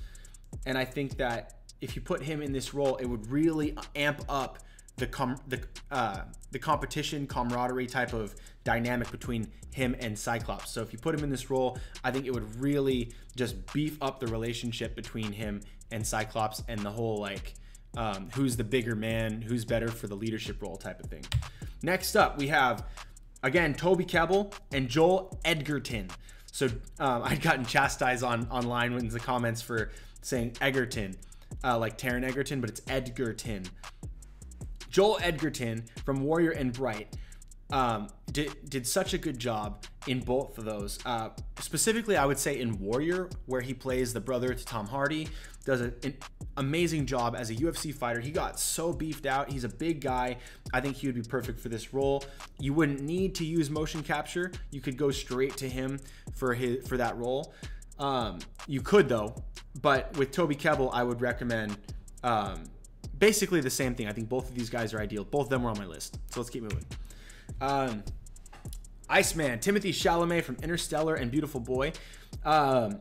And I think that if you put him in this role, it would really amp up the com- the uh, the competition camaraderie type of dynamic between him and Cyclops. So if you put him in this role, I think it would really just beef up the relationship between him and Cyclops and the whole like um, who's the bigger man, who's better for the leadership role type of thing. Next up, we have again Toby Kebbell and Joel Edgerton. So um, I'd gotten chastised on online in the comments for saying Egerton, uh, like Taron Egerton, but it's Edgerton. Joel Edgerton from Warrior and Bright um, did, did such a good job in both of those. Uh, specifically, I would say in Warrior, where he plays the brother to Tom Hardy, does a, an amazing job as a UFC fighter. He got so beefed out. He's a big guy. I think he would be perfect for this role. You wouldn't need to use motion capture. You could go straight to him for his for that role. Um, you could though, but with Toby Kebbell, I would recommend. Um, basically the same thing. I think both of these guys are ideal. Both of them were on my list. So let's keep moving. Um, Iceman, Timothy Chalamet from Interstellar and Beautiful Boy. Um,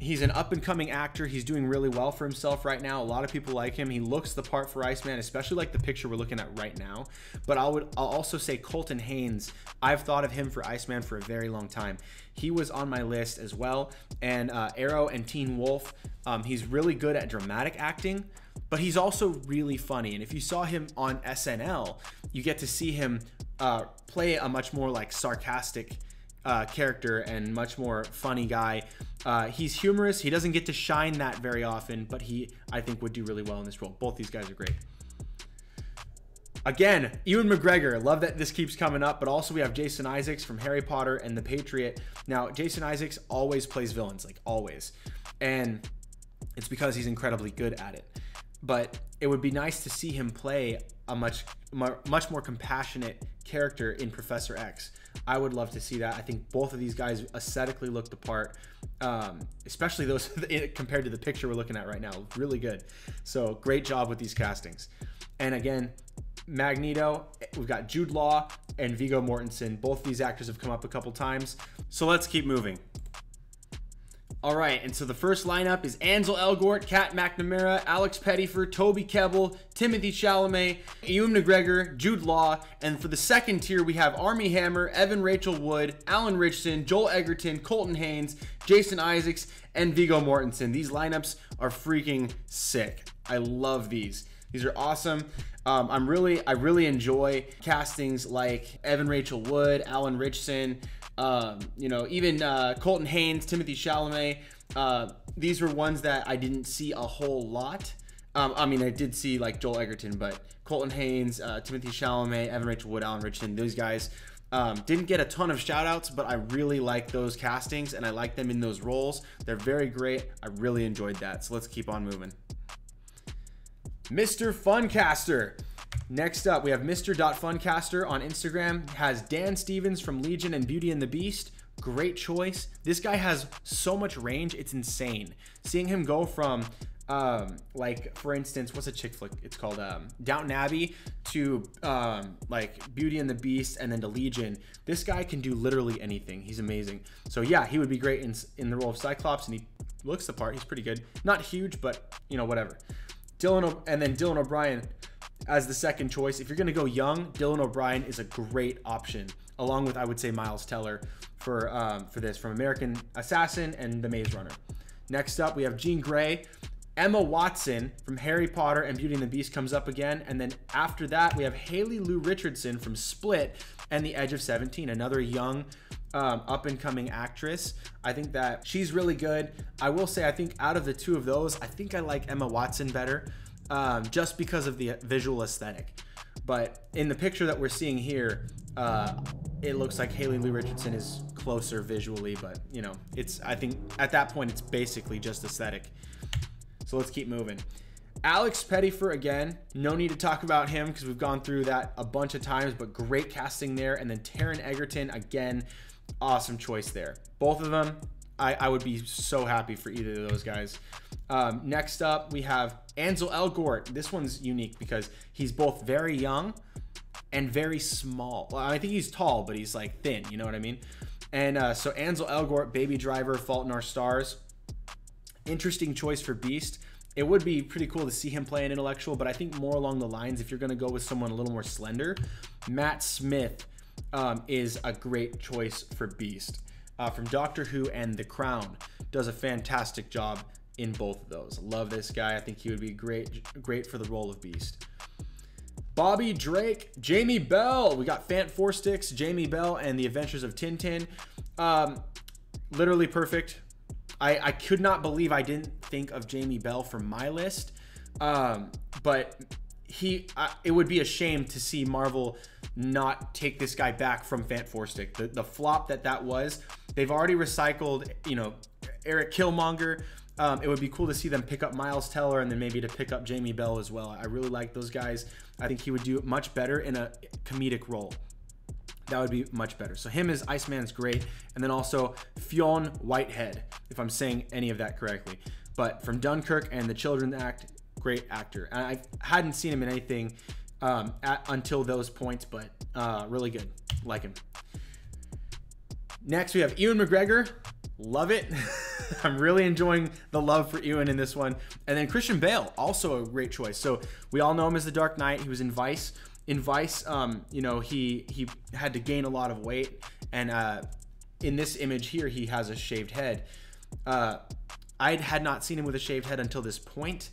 he's an up and coming actor. He's doing really well for himself right now. A lot of people like him. He looks the part for Iceman, especially like the picture we're looking at right now. But I would I'll also say Colton Haynes. I've thought of him for Iceman for a very long time. He was on my list as well. And uh, Arrow and Teen Wolf. Um, he's really good at dramatic acting but he's also really funny. And if you saw him on SNL, you get to see him uh, play a much more like sarcastic uh, character and much more funny guy. Uh, he's humorous. He doesn't get to shine that very often, but he I think would do really well in this role. Both these guys are great. Again, Ewan McGregor. Love that this keeps coming up, but also we have Jason Isaacs from Harry Potter and The Patriot. Now, Jason Isaacs always plays villains, like always. And it's because he's incredibly good at it but it would be nice to see him play a much much more compassionate character in Professor X. I would love to see that. I think both of these guys aesthetically look the part, um, especially those compared to the picture we're looking at right now. Really good. So great job with these castings. And again, Magneto, we've got Jude Law and Viggo Mortensen. Both these actors have come up a couple times. So let's keep moving. All right, and so the first lineup is Ansel Elgort, Kat McNamara, Alex Pettyfer, Toby Kebbell, Timothy Chalamet, Ewan McGregor, Jude Law, and for the second tier we have Armie Hammer, Evan Rachel Wood, Alan Ritchson, Joel Egerton, Colton Haynes, Jason Isaacs, and Viggo Mortensen. These lineups are freaking sick. I love these. These are awesome. Um, I'm really, I really enjoy castings like Evan Rachel Wood, Alan Ritchson, um, you know, even uh, Colton Haynes, Timothy Chalamet. Uh, these were ones that I didn't see a whole lot. Um, I mean, I did see like Joel Egerton, but Colton Haynes, uh, Timothy Chalamet, Evan Rachel Wood, Alan Ritchson, those guys um, didn't get a ton of shout outs, but I really like those castings and I like them in those roles. They're very great. I really enjoyed that. So let's keep on moving. Mr. Funcaster. Next up, we have Mr. Funcaster on Instagram. Has Dan Stevens from Legion and Beauty and the Beast. Great choice. This guy has so much range, it's insane. Seeing him go from um, like for instance, what's a chick flick? It's called um, Downton Abbey to um, like Beauty and the Beast, and then to Legion. This guy can do literally anything. He's amazing. So yeah, he would be great in in the role of Cyclops, and he looks the part. He's pretty good. Not huge, but you know whatever. Dylan o- and then Dylan O'Brien as the second choice. If you're going to go young, Dylan O'Brien is a great option, along with I would say Miles Teller for um, for this from American Assassin and The Maze Runner. Next up, we have Jean Grey. Emma Watson from Harry Potter and Beauty and the Beast comes up again. And then after that, we have Haley Lu Richardson from Split and The Edge of 17, another young um, up and coming actress. I think that she's really good. I will say, I think out of the two of those, I think I like Emma Watson better um, just because of the visual aesthetic. But in the picture that we're seeing here, uh, it looks like Haley Lu Richardson is closer visually, but you know, it's I think at that point it's basically just aesthetic. So let's keep moving. Alex Pettyfer again, no need to talk about him because we've gone through that a bunch of times, but great casting there. And then Taron Egerton again, awesome choice there. Both of them, I, I would be so happy for either of those guys. Um, next up, we have Ansel Elgort. This one's unique because he's both very young and very small. Well, I think he's tall, but he's like thin. You know what I mean? And uh, so Ansel Elgort, Baby Driver, Fault in Our Stars. Interesting choice for Beast. It would be pretty cool to see him play an intellectual, but I think more along the lines if you're going to go with someone a little more slender, Matt Smith um, is a great choice for Beast. Uh, from Doctor Who and The Crown does a fantastic job in both of those. Love this guy. I think he would be great, great for the role of Beast. Bobby Drake, Jamie Bell. We got Fant Four Sticks, Jamie Bell, and the Adventures of Tintin. Um, literally perfect. I, I could not believe I didn't think of Jamie Bell for my list. Um, but he, uh, it would be a shame to see Marvel not take this guy back from Fant Four Stick. The, the flop that that was, they've already recycled, you know, Erik Killmonger. Um, it would be cool to see them pick up Miles Teller and then maybe to pick up Jamie Bell as well. I really like those guys. I think he would do much better in a comedic role. That would be much better. So him as Iceman's great, and then also Fionn Whitehead, if I'm saying any of that correctly. But from Dunkirk and the Children Act, great actor. And I hadn't seen him in anything um, at, until those points, but uh, really good. Like him. Next, we have Ewan McGregor. Love it. I'm really enjoying the love for Ewan in this one. And then Christian Bale, also a great choice. So we all know him as the Dark Knight. He was in Vice. In Vice, um, you know, he he had to gain a lot of weight, and uh, in this image here, he has a shaved head. Uh, I had not seen him with a shaved head until this point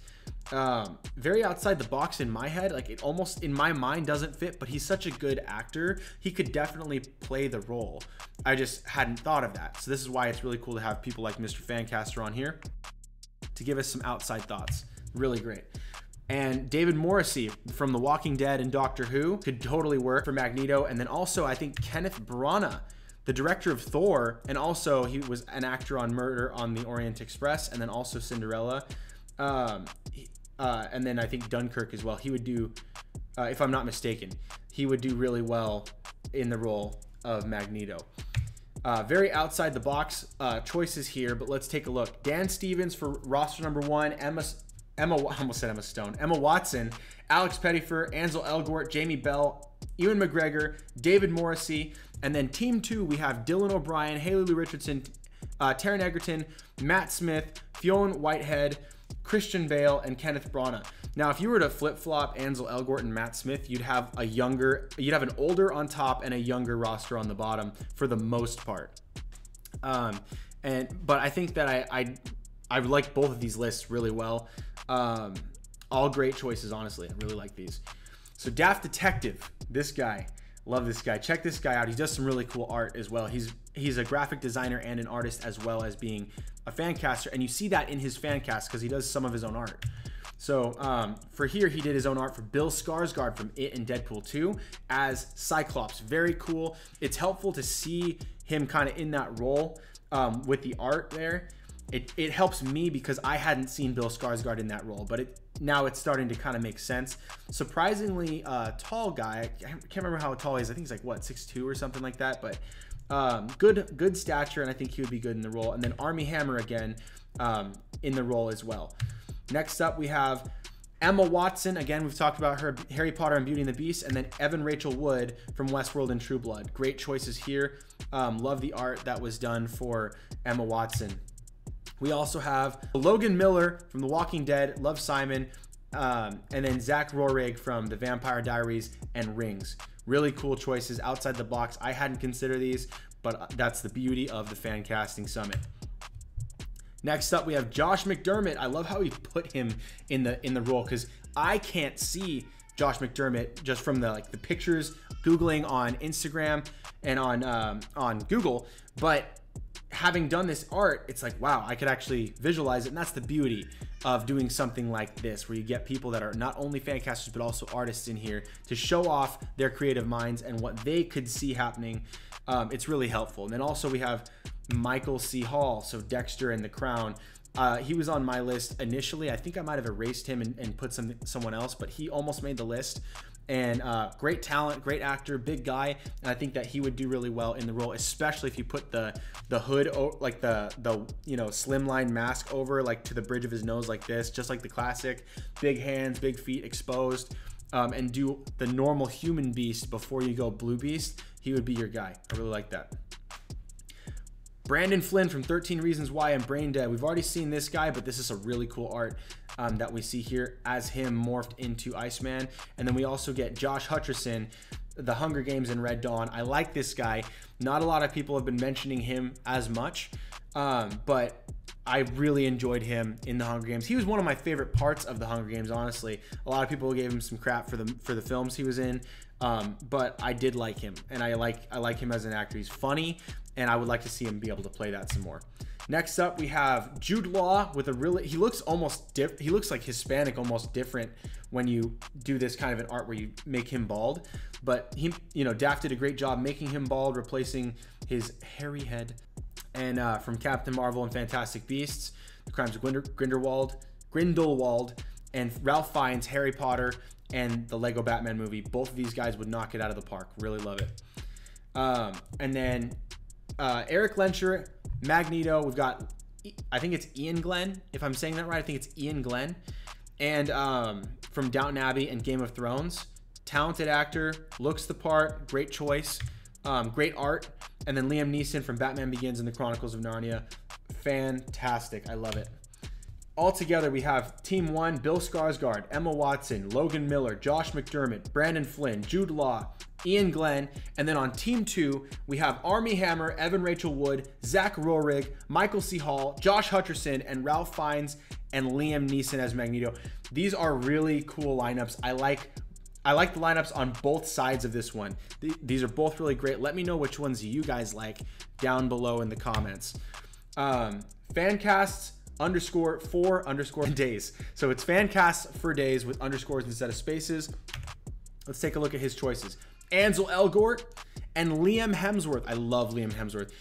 um, very outside the box in my head. Like it almost in my mind doesn't fit, but he's such a good actor. He could definitely play the role. I just hadn't thought of that. So this is why it's really cool to have people like Mr. Fancaster on here to give us some outside thoughts. Really great. And David Morrissey from The Walking Dead and Doctor Who could totally work for Magneto. And then also, I think Kenneth Branagh, the director of Thor, and also he was an actor on Murder on the Orient Express, and then also Cinderella. Um, uh, and then I think Dunkirk as well. He would do, uh, if I'm not mistaken, he would do really well in the role of Magneto. Uh, very outside the box uh, choices here, but let's take a look. Dan Stevens for roster number one, Emma Emma, I almost said Emma Stone, Emma Watson, Alex Pettyfer, Ansel Elgort, Jamie Bell, Ewan McGregor, David Morrissey, and then team two we have Dylan O'Brien, Haley Lu Richardson, uh, Taron Egerton, Matt Smith, Fionn Whitehead, Christian Bale, and Kenneth Branagh. Now, if you were to flip flop Ansel Elgort and Matt Smith, you'd have a younger, you'd have an older on top and a younger roster on the bottom for the most part. Um, and but I think that I I, I like both of these lists really well. Um, all great choices, honestly. I really like these. So Daft Detective, this guy, love this guy. Check this guy out. He does some really cool art as well. He's he's a graphic designer and an artist as well as being a fan caster, and you see that in his fan cast because he does some of his own art. So um, for here, he did his own art for Bill Skarsgård from It and Deadpool 2 as Cyclops. Very cool. It's helpful to see him kind of in that role um, with the art there. It, it helps me because I hadn't seen Bill Skarsgård in that role, but it now it's starting to kind of make sense. Surprisingly uh, tall guy. I can't remember how tall he is. I think he's like what six two or something like that. But um, good good stature, and I think he would be good in the role. And then Armie Hammer again um, in the role as well. Next up, we have Emma Watson. Again, we've talked about her Harry Potter and Beauty and the Beast, and then Evan Rachel Wood from Westworld and True Blood. Great choices here. Um, love the art that was done for Emma Watson. We also have Logan Miller from The Walking Dead. Love Simon. Um, and then Zach Roerig from The Vampire Diaries and Rings. Really cool choices outside the box. I hadn't considered these, but that's the beauty of the Fan Casting Summit. Next up, we have Josh McDermitt. I love how he put him in the in the role because I can't see Josh McDermitt just from the like the pictures, googling on Instagram and on um, on Google. But having done this art, it's like wow, I could actually visualize it, and that's the beauty of doing something like this, where you get people that are not only fan casters but also artists in here to show off their creative minds and what they could see happening. Um, it's really helpful. And then also we have Michael C. Hall, so Dexter and The Crown. Uh, he was on my list initially. I think I might have erased him and, and put some someone else, but he almost made the list. And uh, great talent, great actor, big guy, and I think that he would do really well in the role, especially if you put the the hood, like the the you know slimline mask over, like to the bridge of his nose, like this, just like the classic, big hands, big feet exposed, um, and do the normal human beast before you go blue beast. He would be your guy. I really like that. Brandon Flynn from 13 Reasons Why I'm Brain Dead. We've already seen this guy, but this is a really cool art um, that we see here as him morphed into Iceman. And then we also get Josh Hutcherson, The Hunger Games and Red Dawn. I like this guy. Not a lot of people have been mentioning him as much, um, but I really enjoyed him in the Hunger Games. He was one of my favorite parts of the Hunger Games. Honestly, a lot of people gave him some crap for the for the films he was in, um, but I did like him, and I like I like him as an actor. He's funny, and I would like to see him be able to play that some more. Next up, we have Jude Law with a really. He looks almost diff. He looks like Hispanic, almost different when you do this kind of an art where you make him bald. But he, you know, Daft did a great job making him bald, replacing his hairy head. And uh, from Captain Marvel and Fantastic Beasts, The Crimes of Grindelwald, Grindelwald, and Ralph Fiennes, Harry Potter, and the Lego Batman movie. Both of these guys would knock it out of the park. Really love it. Um, and then uh, Erik Lehnsherr, Magneto. We've got, I think it's Iain Glen, if I'm saying that right. I think it's Iain Glen. And um, from Downton Abbey and Game of Thrones. Talented actor, looks the part, great choice, um, great art. And then Liam Neeson from Batman Begins and the Chronicles of Narnia. Fantastic. I love it. Altogether, we have Team 1, Bill Skarsgård, Emma Watson, Logan Miller, Josh McDermitt, Brandon Flynn, Jude Law, Iain Glen, and then on Team 2, we have Armie Hammer, Evan Rachel Wood, Zach Roerig, Michael C. Hall, Josh Hutcherson, and Ralph Fiennes and Liam Neeson as Magneto. These are really cool lineups. I like I like the lineups on both sides of this one. These are both really great. Let me know which ones you guys like down below in the comments. Um, fan casts underscore for underscore days. So it's fan casts for days with underscores instead of spaces. Let's take a look at his choices. Ansel Elgort and Liam Hemsworth. I love Liam Hemsworth.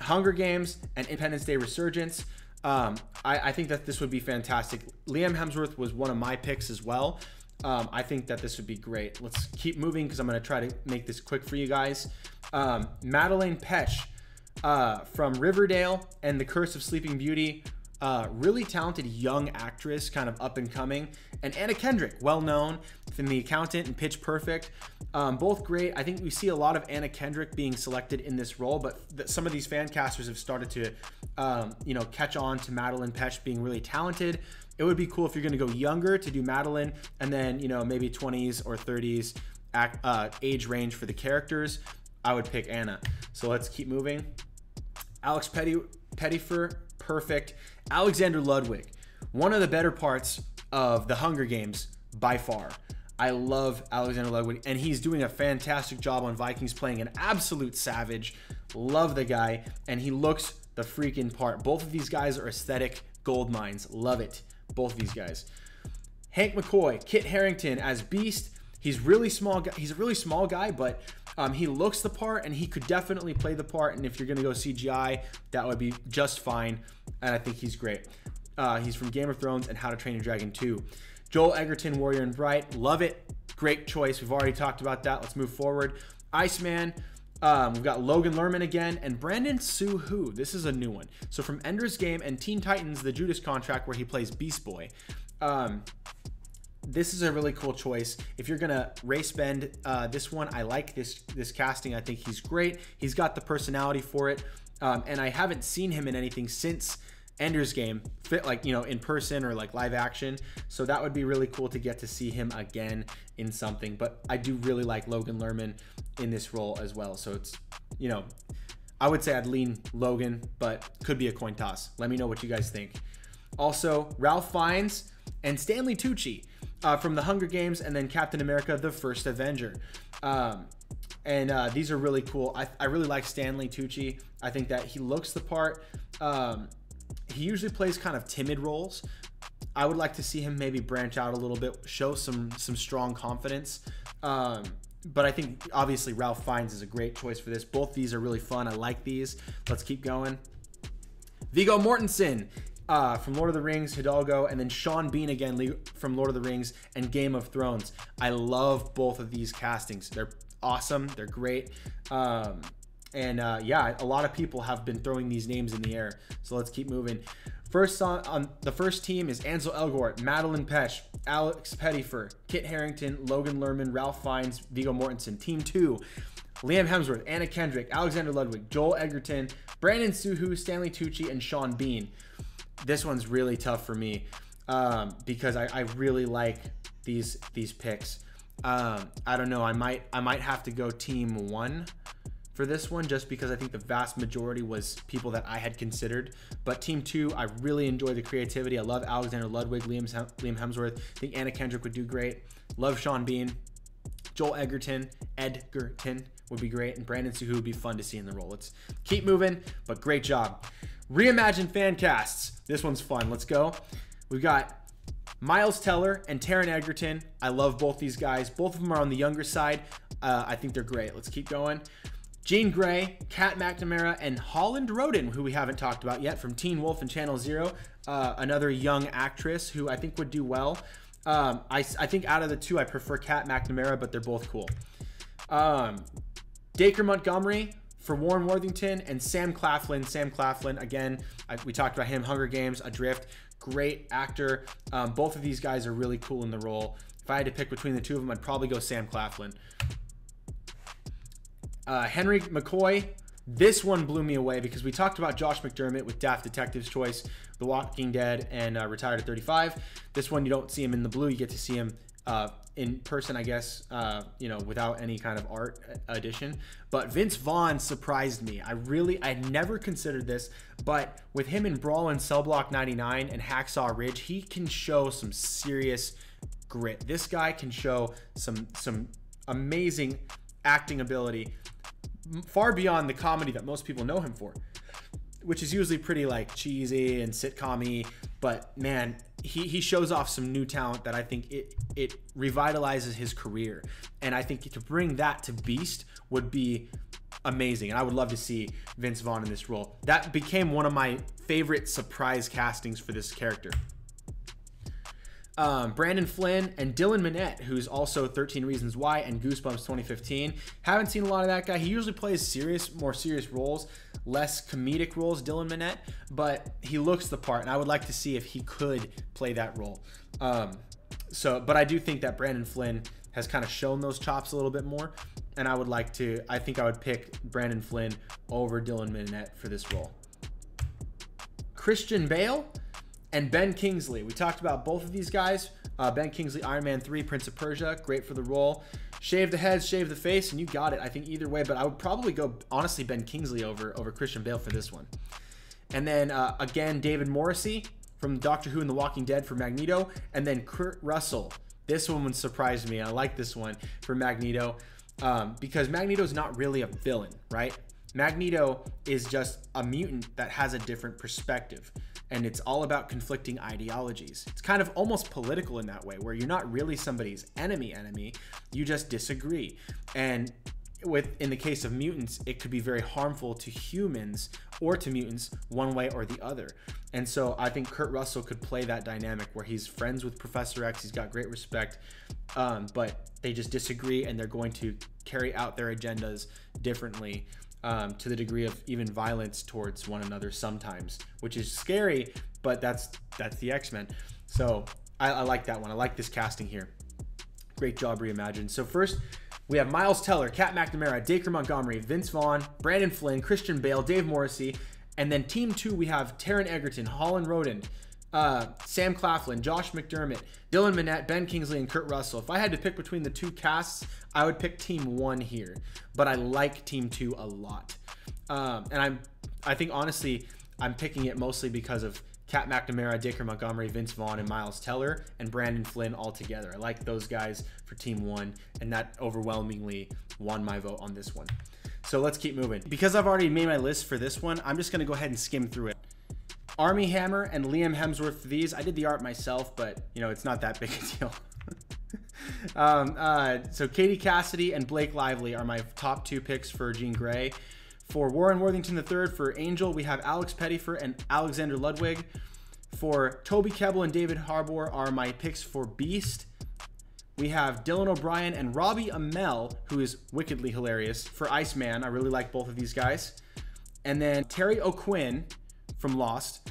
Hunger Games and Independence Day Resurgence. Um, I, I, think that this would be fantastic. Liam Hemsworth was one of my picks as well. Um, I think that this would be great. Let's keep moving because I'm going to try to make this quick for you guys. Um, Madelaine Petsch uh, from Riverdale and The Curse of Sleeping Beauty. Uh, really talented young actress, kind of up and coming, and Anna Kendrick, well known from The Accountant and Pitch Perfect. Um, both great. I think we see a lot of Anna Kendrick being selected in this role, but th- some of these fan casters have started to, um, you know, catch on to Madelaine Petsch being really talented. It would be cool if you're going to go younger to do Madelaine, and then you know maybe 20s or 30s act, uh, age range for the characters. I would pick Anna. So let's keep moving. Alex Petty Pettyfer, perfect. Alexander Ludwig, one of the better parts of the Hunger Games by far. I love Alexander Ludwig, and he's doing a fantastic job on Vikings, playing an absolute savage. Love the guy, and he looks the freaking part. Both of these guys are aesthetic gold mines. Love it. Both of these guys. Hank McCoy, Kit Harington as Beast. He's really small. He's a really small guy, but um, he looks the part, and he could definitely play the part. And if you're gonna go CGI, that would be just fine. And I think he's great. Uh, he's from Game of Thrones and How to Train Your Dragon 2. Joel Egerton, Warrior and Bright, love it. Great choice. We've already talked about that. Let's move forward. Iceman. Um, we've got Logan Lerman again and Brandon Soo-Hoo. This is a new one. So from Ender's Game and Teen Titans, the Judas contract where he plays Beast Boy. Um, this is a really cool choice. If you're gonna race bend uh, this one, I like this this casting. I think he's great. He's got the personality for it, um, and I haven't seen him in anything since Ender's Game, fit like you know in person or like live action. So that would be really cool to get to see him again in something. But I do really like Logan Lerman in this role as well. So it's you know I would say I'd lean Logan, but could be a coin toss. Let me know what you guys think. Also, Ralph Fiennes and Stanley Tucci uh, from the Hunger Games, and then Captain America: The First Avenger. Um, and uh, these are really cool. I, I, really like Stanley Tucci. I think that he looks the part. Um, he usually plays kind of timid roles. I would like to see him maybe branch out a little bit, show some some strong confidence. Um, but I think obviously Ralph Fiennes is a great choice for this. Both these are really fun. I like these. Let's keep going. Viggo Mortensen uh, from Lord of the Rings, Hidalgo, and then Sean Bean again from Lord of the Rings and Game of Thrones. I love both of these castings. They're awesome. They're great. Um, and uh, yeah, a lot of people have been throwing these names in the air. So let's keep moving. First on, on the first team is Ansel Elgort, Madelaine Petsch, Alex Pettyfer, Kit Harington, Logan Lerman, Ralph Fiennes, Viggo Mortensen. Team two, Liam Hemsworth, Anna Kendrick, Alexander Ludwig, Joel Edgerton, Brandon Soo-Hoo, Stanley Tucci, and Sean Bean this one's really tough for me um, because I, I, really like these these picks. Um, I don't know. I might I might have to go team one for this one just because I think the vast majority was people that I had considered. But team two, I really enjoy the creativity. I love Alexander Ludwig, Liam, Liam Hemsworth. I think Anna Kendrick would do great. Love Sean Bean. Joel Edgerton, Edgerton would be great, and Brandon Soo-Hoo would be fun to see in the role. Let's keep moving, but great job. Reimagine fan casts. This one's fun. Let's go. We've got Miles Teller and Taron Egerton. I love both these guys. Both of them are on the younger side. Uh, I think they're great. Let's keep going. Jean Grey, Kat McNamara, and Holland Roden, who we haven't talked about yet from Teen Wolf and Channel Zero, uh, another young actress who I think would do well. Um, I, I think out of the two, I prefer Kat McNamara, but they're both cool. Um, Dacre Montgomery, for Warren Worthington and Sam Claflin. Sam Claflin, again, I, we talked about him, Hunger Games, Adrift, great actor. Um, both of these guys are really cool in the role. If I had to pick between the two of them, I'd probably go Sam Claflin. Uh, Henry McCoy, this one blew me away because we talked about Josh McDermitt with Daft Detective's Choice, The Walking Dead, and uh, Retired at 35. This one, you don't see him in the blue, you get to see him uh, in person, I guess, uh, you know, without any kind of art addition. But Vince Vaughn surprised me. I really, I never considered this, but with him in Brawl in Cell Block 99 and Hacksaw Ridge, he can show some serious grit. This guy can show some some amazing acting ability, far beyond the comedy that most people know him for, which is usually pretty like cheesy and sitcom But man, he, he shows off some new talent that I think it it revitalizes his career. And I think to bring that to Beast would be amazing. And I would love to see Vince Vaughn in this role. That became one of my favorite surprise castings for this character. Um, Brandon Flynn and Dylan Minnette, who's also 13 Reasons Why and Goosebumps 2015. Haven't seen a lot of that guy. He usually plays serious, more serious roles, less comedic roles, Dylan Minnette, but he looks the part, and I would like to see if he could play that role. Um, so, but I do think that Brandon Flynn has kind of shown those chops a little bit more, and I would like to. I think I would pick Brandon Flynn over Dylan Minnette for this role. Christian Bale and Ben Kingsley. We talked about both of these guys. Uh, ben Kingsley, Iron Man 3, Prince of Persia, great for the role. Shave the head, shave the face, and you got it. I think either way, but I would probably go honestly Ben Kingsley over over Christian Bale for this one. And then uh, again, David Morrissey from Doctor Who and The Walking Dead for Magneto, and then Kurt Russell. This one surprised me. I like this one for Magneto um, because Magneto's not really a villain, right? Magneto is just a mutant that has a different perspective and it's all about conflicting ideologies. It's kind of almost political in that way, where you're not really somebody's enemy enemy, you just disagree. And with in the case of mutants, it could be very harmful to humans or to mutants one way or the other. And so I think Kurt Russell could play that dynamic where he's friends with Professor X, he's got great respect, um, but they just disagree and they're going to carry out their agendas differently um, to the degree of even violence towards one another sometimes, which is scary, but that's that's the X Men. So I, I like that one. I like this casting here. Great job reimagined. So first. We have Miles Teller, Kat McNamara, Dacre Montgomery, Vince Vaughn, Brandon Flynn, Christian Bale, Dave Morrissey, and then team two we have Taron Egerton, Holland Roden, uh, Sam Claflin, Josh McDermitt, Dylan Minnette, Ben Kingsley, and Kurt Russell. If I had to pick between the two casts, I would pick Team One here, but I like Team Two a lot, um, and I'm I think honestly I'm picking it mostly because of Kat McNamara, Dacre Montgomery, Vince Vaughn, and Miles Teller, and Brandon Flynn all together. I like those guys for Team One, and that overwhelmingly won my vote on this one. So let's keep moving. Because I've already made my list for this one, I'm just gonna go ahead and skim through it. Armie Hammer and Liam Hemsworth these. I did the art myself, but you know, it's not that big a deal. um, uh, so Katie Cassidy and Blake Lively are my top two picks for Jean Grey. For Warren Worthington III for Angel, we have Alex Pettyfer and Alexander Ludwig. For Toby Kebbell and David Harbour are my picks for Beast. We have Dylan O'Brien and Robbie Amell, who is wickedly hilarious, for Iceman. I really like both of these guys. And then Terry O'Quinn from Lost,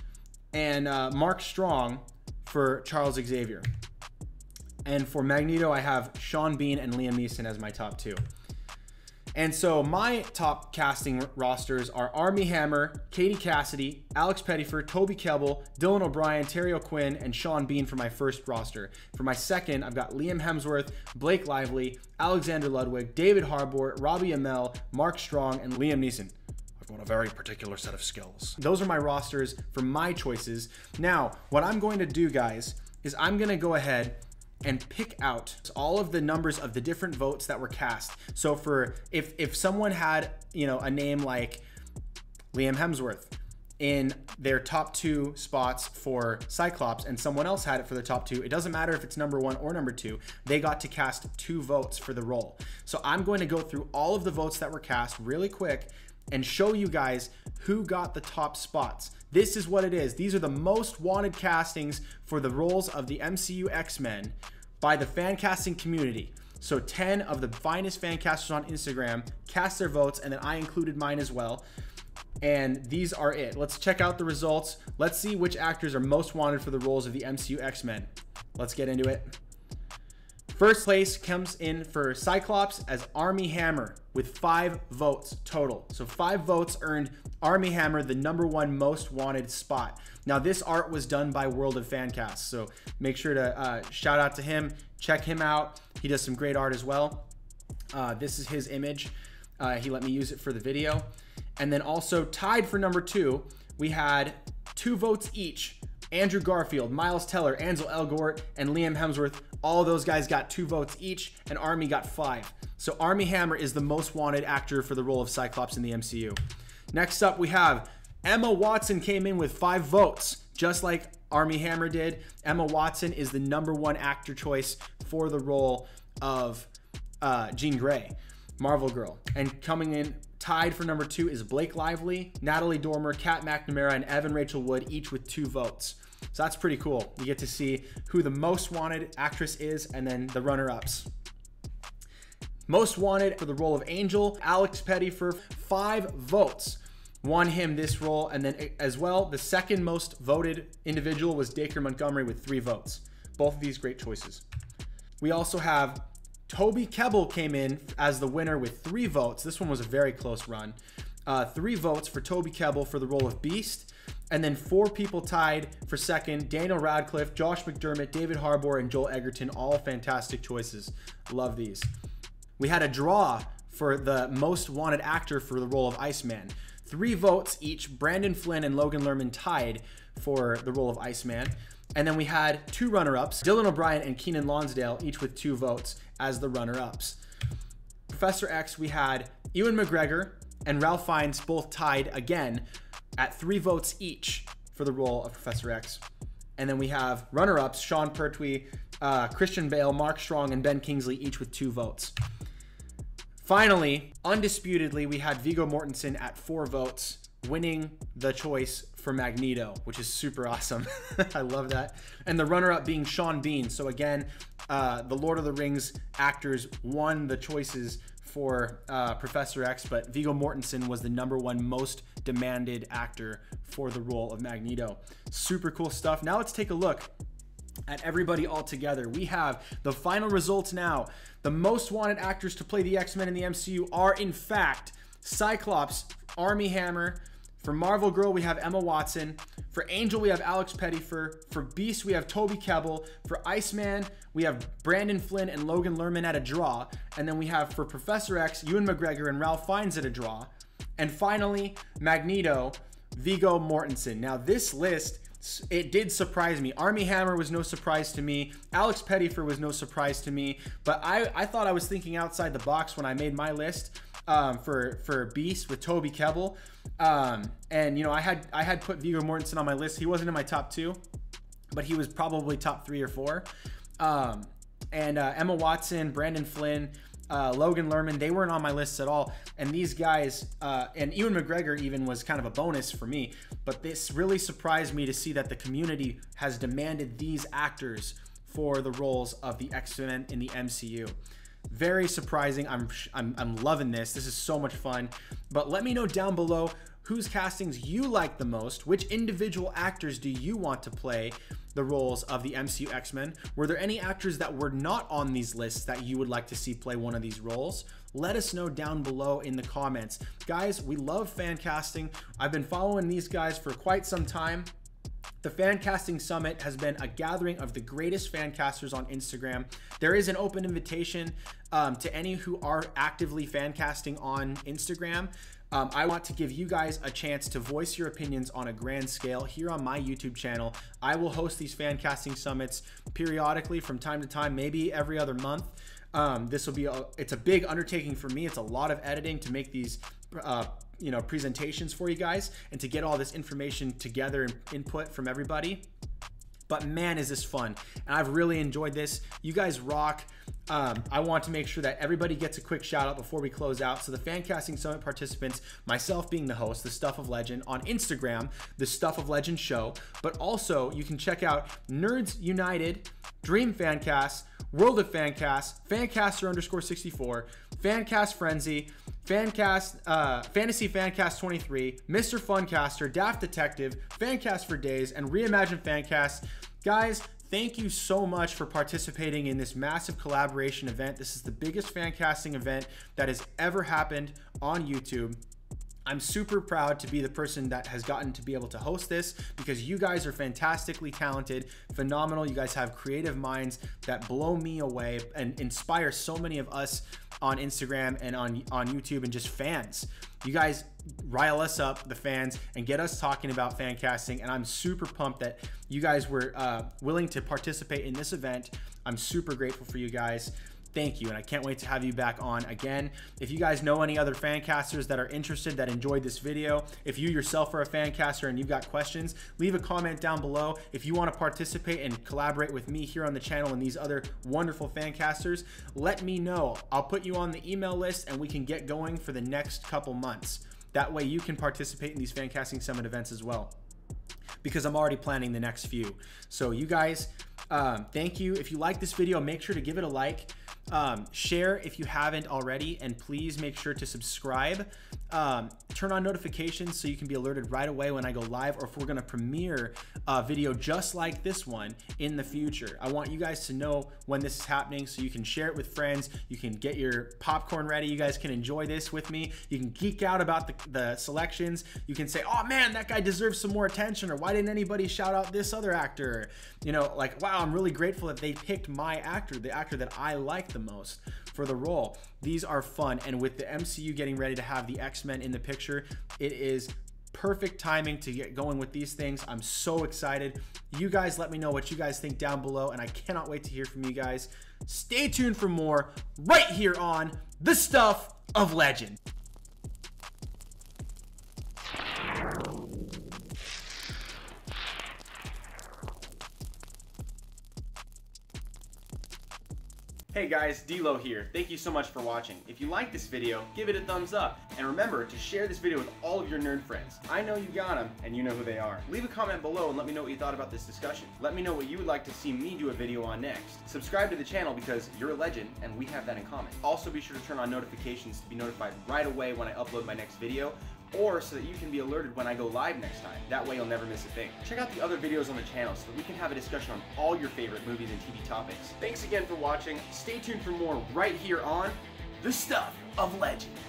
and uh, Mark Strong for Charles Xavier. And for Magneto, I have Sean Bean and Liam Neeson as my top two. And so my top casting rosters are Armie Hammer, Katie Cassidy, Alex Pettyfer, Toby Kebbell, Dylan O'Brien, Terry O'Quinn, and Sean Bean for my first roster. For my second, I've got Liam Hemsworth, Blake Lively, Alexander Ludwig, David Harbour, Robbie Amell, Mark Strong, and Liam Neeson. Got a very particular set of skills. Those are my rosters for my choices. Now, what I'm going to do, guys, is I'm going to go ahead and pick out all of the numbers of the different votes that were cast. So for if if someone had, you know, a name like Liam Hemsworth in their top 2 spots for Cyclops and someone else had it for the top 2, it doesn't matter if it's number 1 or number 2. They got to cast two votes for the role. So I'm going to go through all of the votes that were cast really quick and show you guys who got the top spots. This is what it is. These are the most wanted castings for the roles of the MCU X-Men by the fan casting community. So 10 of the finest fan casters on Instagram cast their votes, and then I included mine as well. And these are it. Let's check out the results. Let's see which actors are most wanted for the roles of the MCU X-Men. Let's get into it. First place comes in for Cyclops as Armie Hammer with five votes total. So five votes earned Armie Hammer the number one most wanted spot. Now this art was done by World of Fancast, so make sure to uh, shout out to him, check him out. He does some great art as well. Uh, this is his image. Uh, he let me use it for the video. And then also tied for number two, we had two votes each Andrew Garfield, Miles Teller, Ansel Elgort, and Liam Hemsworth. All those guys got two votes each, and Armie got five. So Armie Hammer is the most wanted actor for the role of Cyclops in the MCU. Next up, we have Emma Watson came in with five votes, just like Armie Hammer did. Emma Watson is the number one actor choice for the role of uh, Jean Grey, Marvel Girl. And coming in tied for number two is Blake Lively, Natalie Dormer, Kat McNamara, and Evan Rachel Wood, each with two votes. So that's pretty cool. You get to see who the most wanted actress is and then the runner ups. Most wanted for the role of Angel, Alex Petty for five votes won him this role. And then eh, as well, the second most voted individual was Dacre Montgomery with three votes. Both of these great choices. We also have Toby Kebbell came in as the winner with three votes. This one was a very close run. Uh, three votes for Toby Kebbell for the role of Beast. And then four people tied for second Daniel Radcliffe, Josh McDermitt, David Harbour, and Joel Edgerton. All fantastic choices. Love these. We had a draw for the most wanted actor for the role of Iceman. Three votes each. Brandon Flynn and Logan Lerman tied for the role of Iceman. And then we had two runner ups Dylan O'Brien and Keiynan Lonsdale, each with two votes as the runner ups. Professor X, we had Ewan McGregor and Ralph Fiennes both tied again at three votes each for the role of Professor X. And then we have runner ups Sean Pertwee, uh, Christian Bale, Mark Strong, and Ben Kingsley, each with two votes. Finally, undisputedly, we had Viggo Mortensen at four votes, winning the choice for Magneto, which is super awesome. I love that. And the runner up being Sean Bean. So, again, uh, the Lord of the Rings actors won the choices for uh, Professor X, but Viggo Mortensen was the number one most demanded actor for the role of Magneto. Super cool stuff. Now let's take a look at everybody all together. We have the final results now. The most wanted actors to play the X-Men in the MCU are in fact Cyclops, Armie Hammer, for Marvel Girl, we have Emma Watson. For Angel, we have Alex Pettyfer. For Beast, we have Toby Kebbell. For Iceman, we have Brandon Flynn and Logan Lerman at a draw. And then we have for Professor X, Ewan McGregor and Ralph Fiennes at a draw. And finally, Magneto, Viggo Mortensen. Now, this list it did surprise me. Armie Hammer was no surprise to me. Alex Pettyfer was no surprise to me. But I, I thought I was thinking outside the box when I made my list um, for for Beast with Toby Kebbell. Um, and you know, I had I had put Viggo Mortensen on my list. He wasn't in my top two, but he was probably top three or four. Um, and uh, Emma Watson, Brandon Flynn, uh, Logan Lerman, they weren't on my list at all. And these guys, uh, and Ewan McGregor even was kind of a bonus for me. But this really surprised me to see that the community has demanded these actors for the roles of the X Men in the MCU. Very surprising. I'm, I'm, I'm loving this. This is so much fun. But let me know down below whose castings you like the most. Which individual actors do you want to play the roles of the MCU X-Men? Were there any actors that were not on these lists that you would like to see play one of these roles? Let us know down below in the comments. Guys, we love fan casting. I've been following these guys for quite some time. The Fancasting Summit has been a gathering of the greatest fancasters on Instagram. There is an open invitation um, to any who are actively fancasting on Instagram. Um, I want to give you guys a chance to voice your opinions on a grand scale here on my YouTube channel. I will host these fancasting summits periodically from time to time, maybe every other month. Um, this will be a, it's a big undertaking for me. It's a lot of editing to make these uh, you know presentations for you guys and to get all this information together and input from everybody. But man is this fun. And i've really enjoyed this. You guys rock. Um, I want to make sure that everybody gets a quick shout out before we close out. So, the Fancasting Summit participants, myself being the host, the Stuff of Legend, on Instagram, the Stuff of Legend Show, but also you can check out Nerdz United, Dream Fancast, World of Fancast, Fancaster underscore 64, Fancast Frenzy, Fancast, uh, Fantasy Fancast 23, Mr. Funcaster, Daft Detective, Fancast for Days, and Reimagine Fancast. Guys, thank you so much for participating in this massive collaboration event. This is the biggest fan casting event that has ever happened on YouTube. I'm super proud to be the person that has gotten to be able to host this because you guys are fantastically talented, phenomenal. You guys have creative minds that blow me away and inspire so many of us on Instagram and on on YouTube and just fans. You guys rile us up, the fans, and get us talking about fan casting. And I'm super pumped that you guys were uh, willing to participate in this event. I'm super grateful for you guys thank you. And I can't wait to have you back on again. If you guys know any other fan casters that are interested that enjoyed this video, if you yourself are a fan caster and you've got questions, leave a comment down below. If you want to participate and collaborate with me here on the channel and these other wonderful fan casters, let me know. I'll put you on the email list and we can get going for the next couple months. That way you can participate in these fan casting summit events as well. because I'm already planning the next few. So you guys, um, thank you. If you like this video, make sure to give it a like. Um, share if you haven't already, and please make sure to subscribe. Um, turn on notifications so you can be alerted right away when I go live or if we're gonna premiere a video just like this one in the future. I want you guys to know when this is happening so you can share it with friends. You can get your popcorn ready. You guys can enjoy this with me. You can geek out about the, the selections. You can say, oh man, that guy deserves some more attention, or why didn't anybody shout out this other actor? You know, like, wow, I'm really grateful that they picked my actor, the actor that I like the most for the role. These are fun, and with the MCU getting ready to have the X-Men in the picture, it is perfect timing to get going with these things. I'm so excited. You guys let me know what you guys think down below, and I cannot wait to hear from you guys. Stay tuned for more right here on The Stuff of Legend. Hey guys, D-Lo here. Thank you so much for watching. If you like this video, give it a thumbs up. And remember to share this video with all of your nerd friends. I know you got them, and you know who they are. Leave a comment below and let me know what you thought about this discussion. Let me know what you would like to see me do a video on next. Subscribe to the channel because you're a legend, and we have that in common. Also be sure to turn on notifications to be notified right away when I upload my next video or so that you can be alerted when I go live next time. That way you'll never miss a thing. Check out the other videos on the channel so that we can have a discussion on all your favorite movies and TV topics. Thanks again for watching. Stay tuned for more right here on The Stuff of Legend.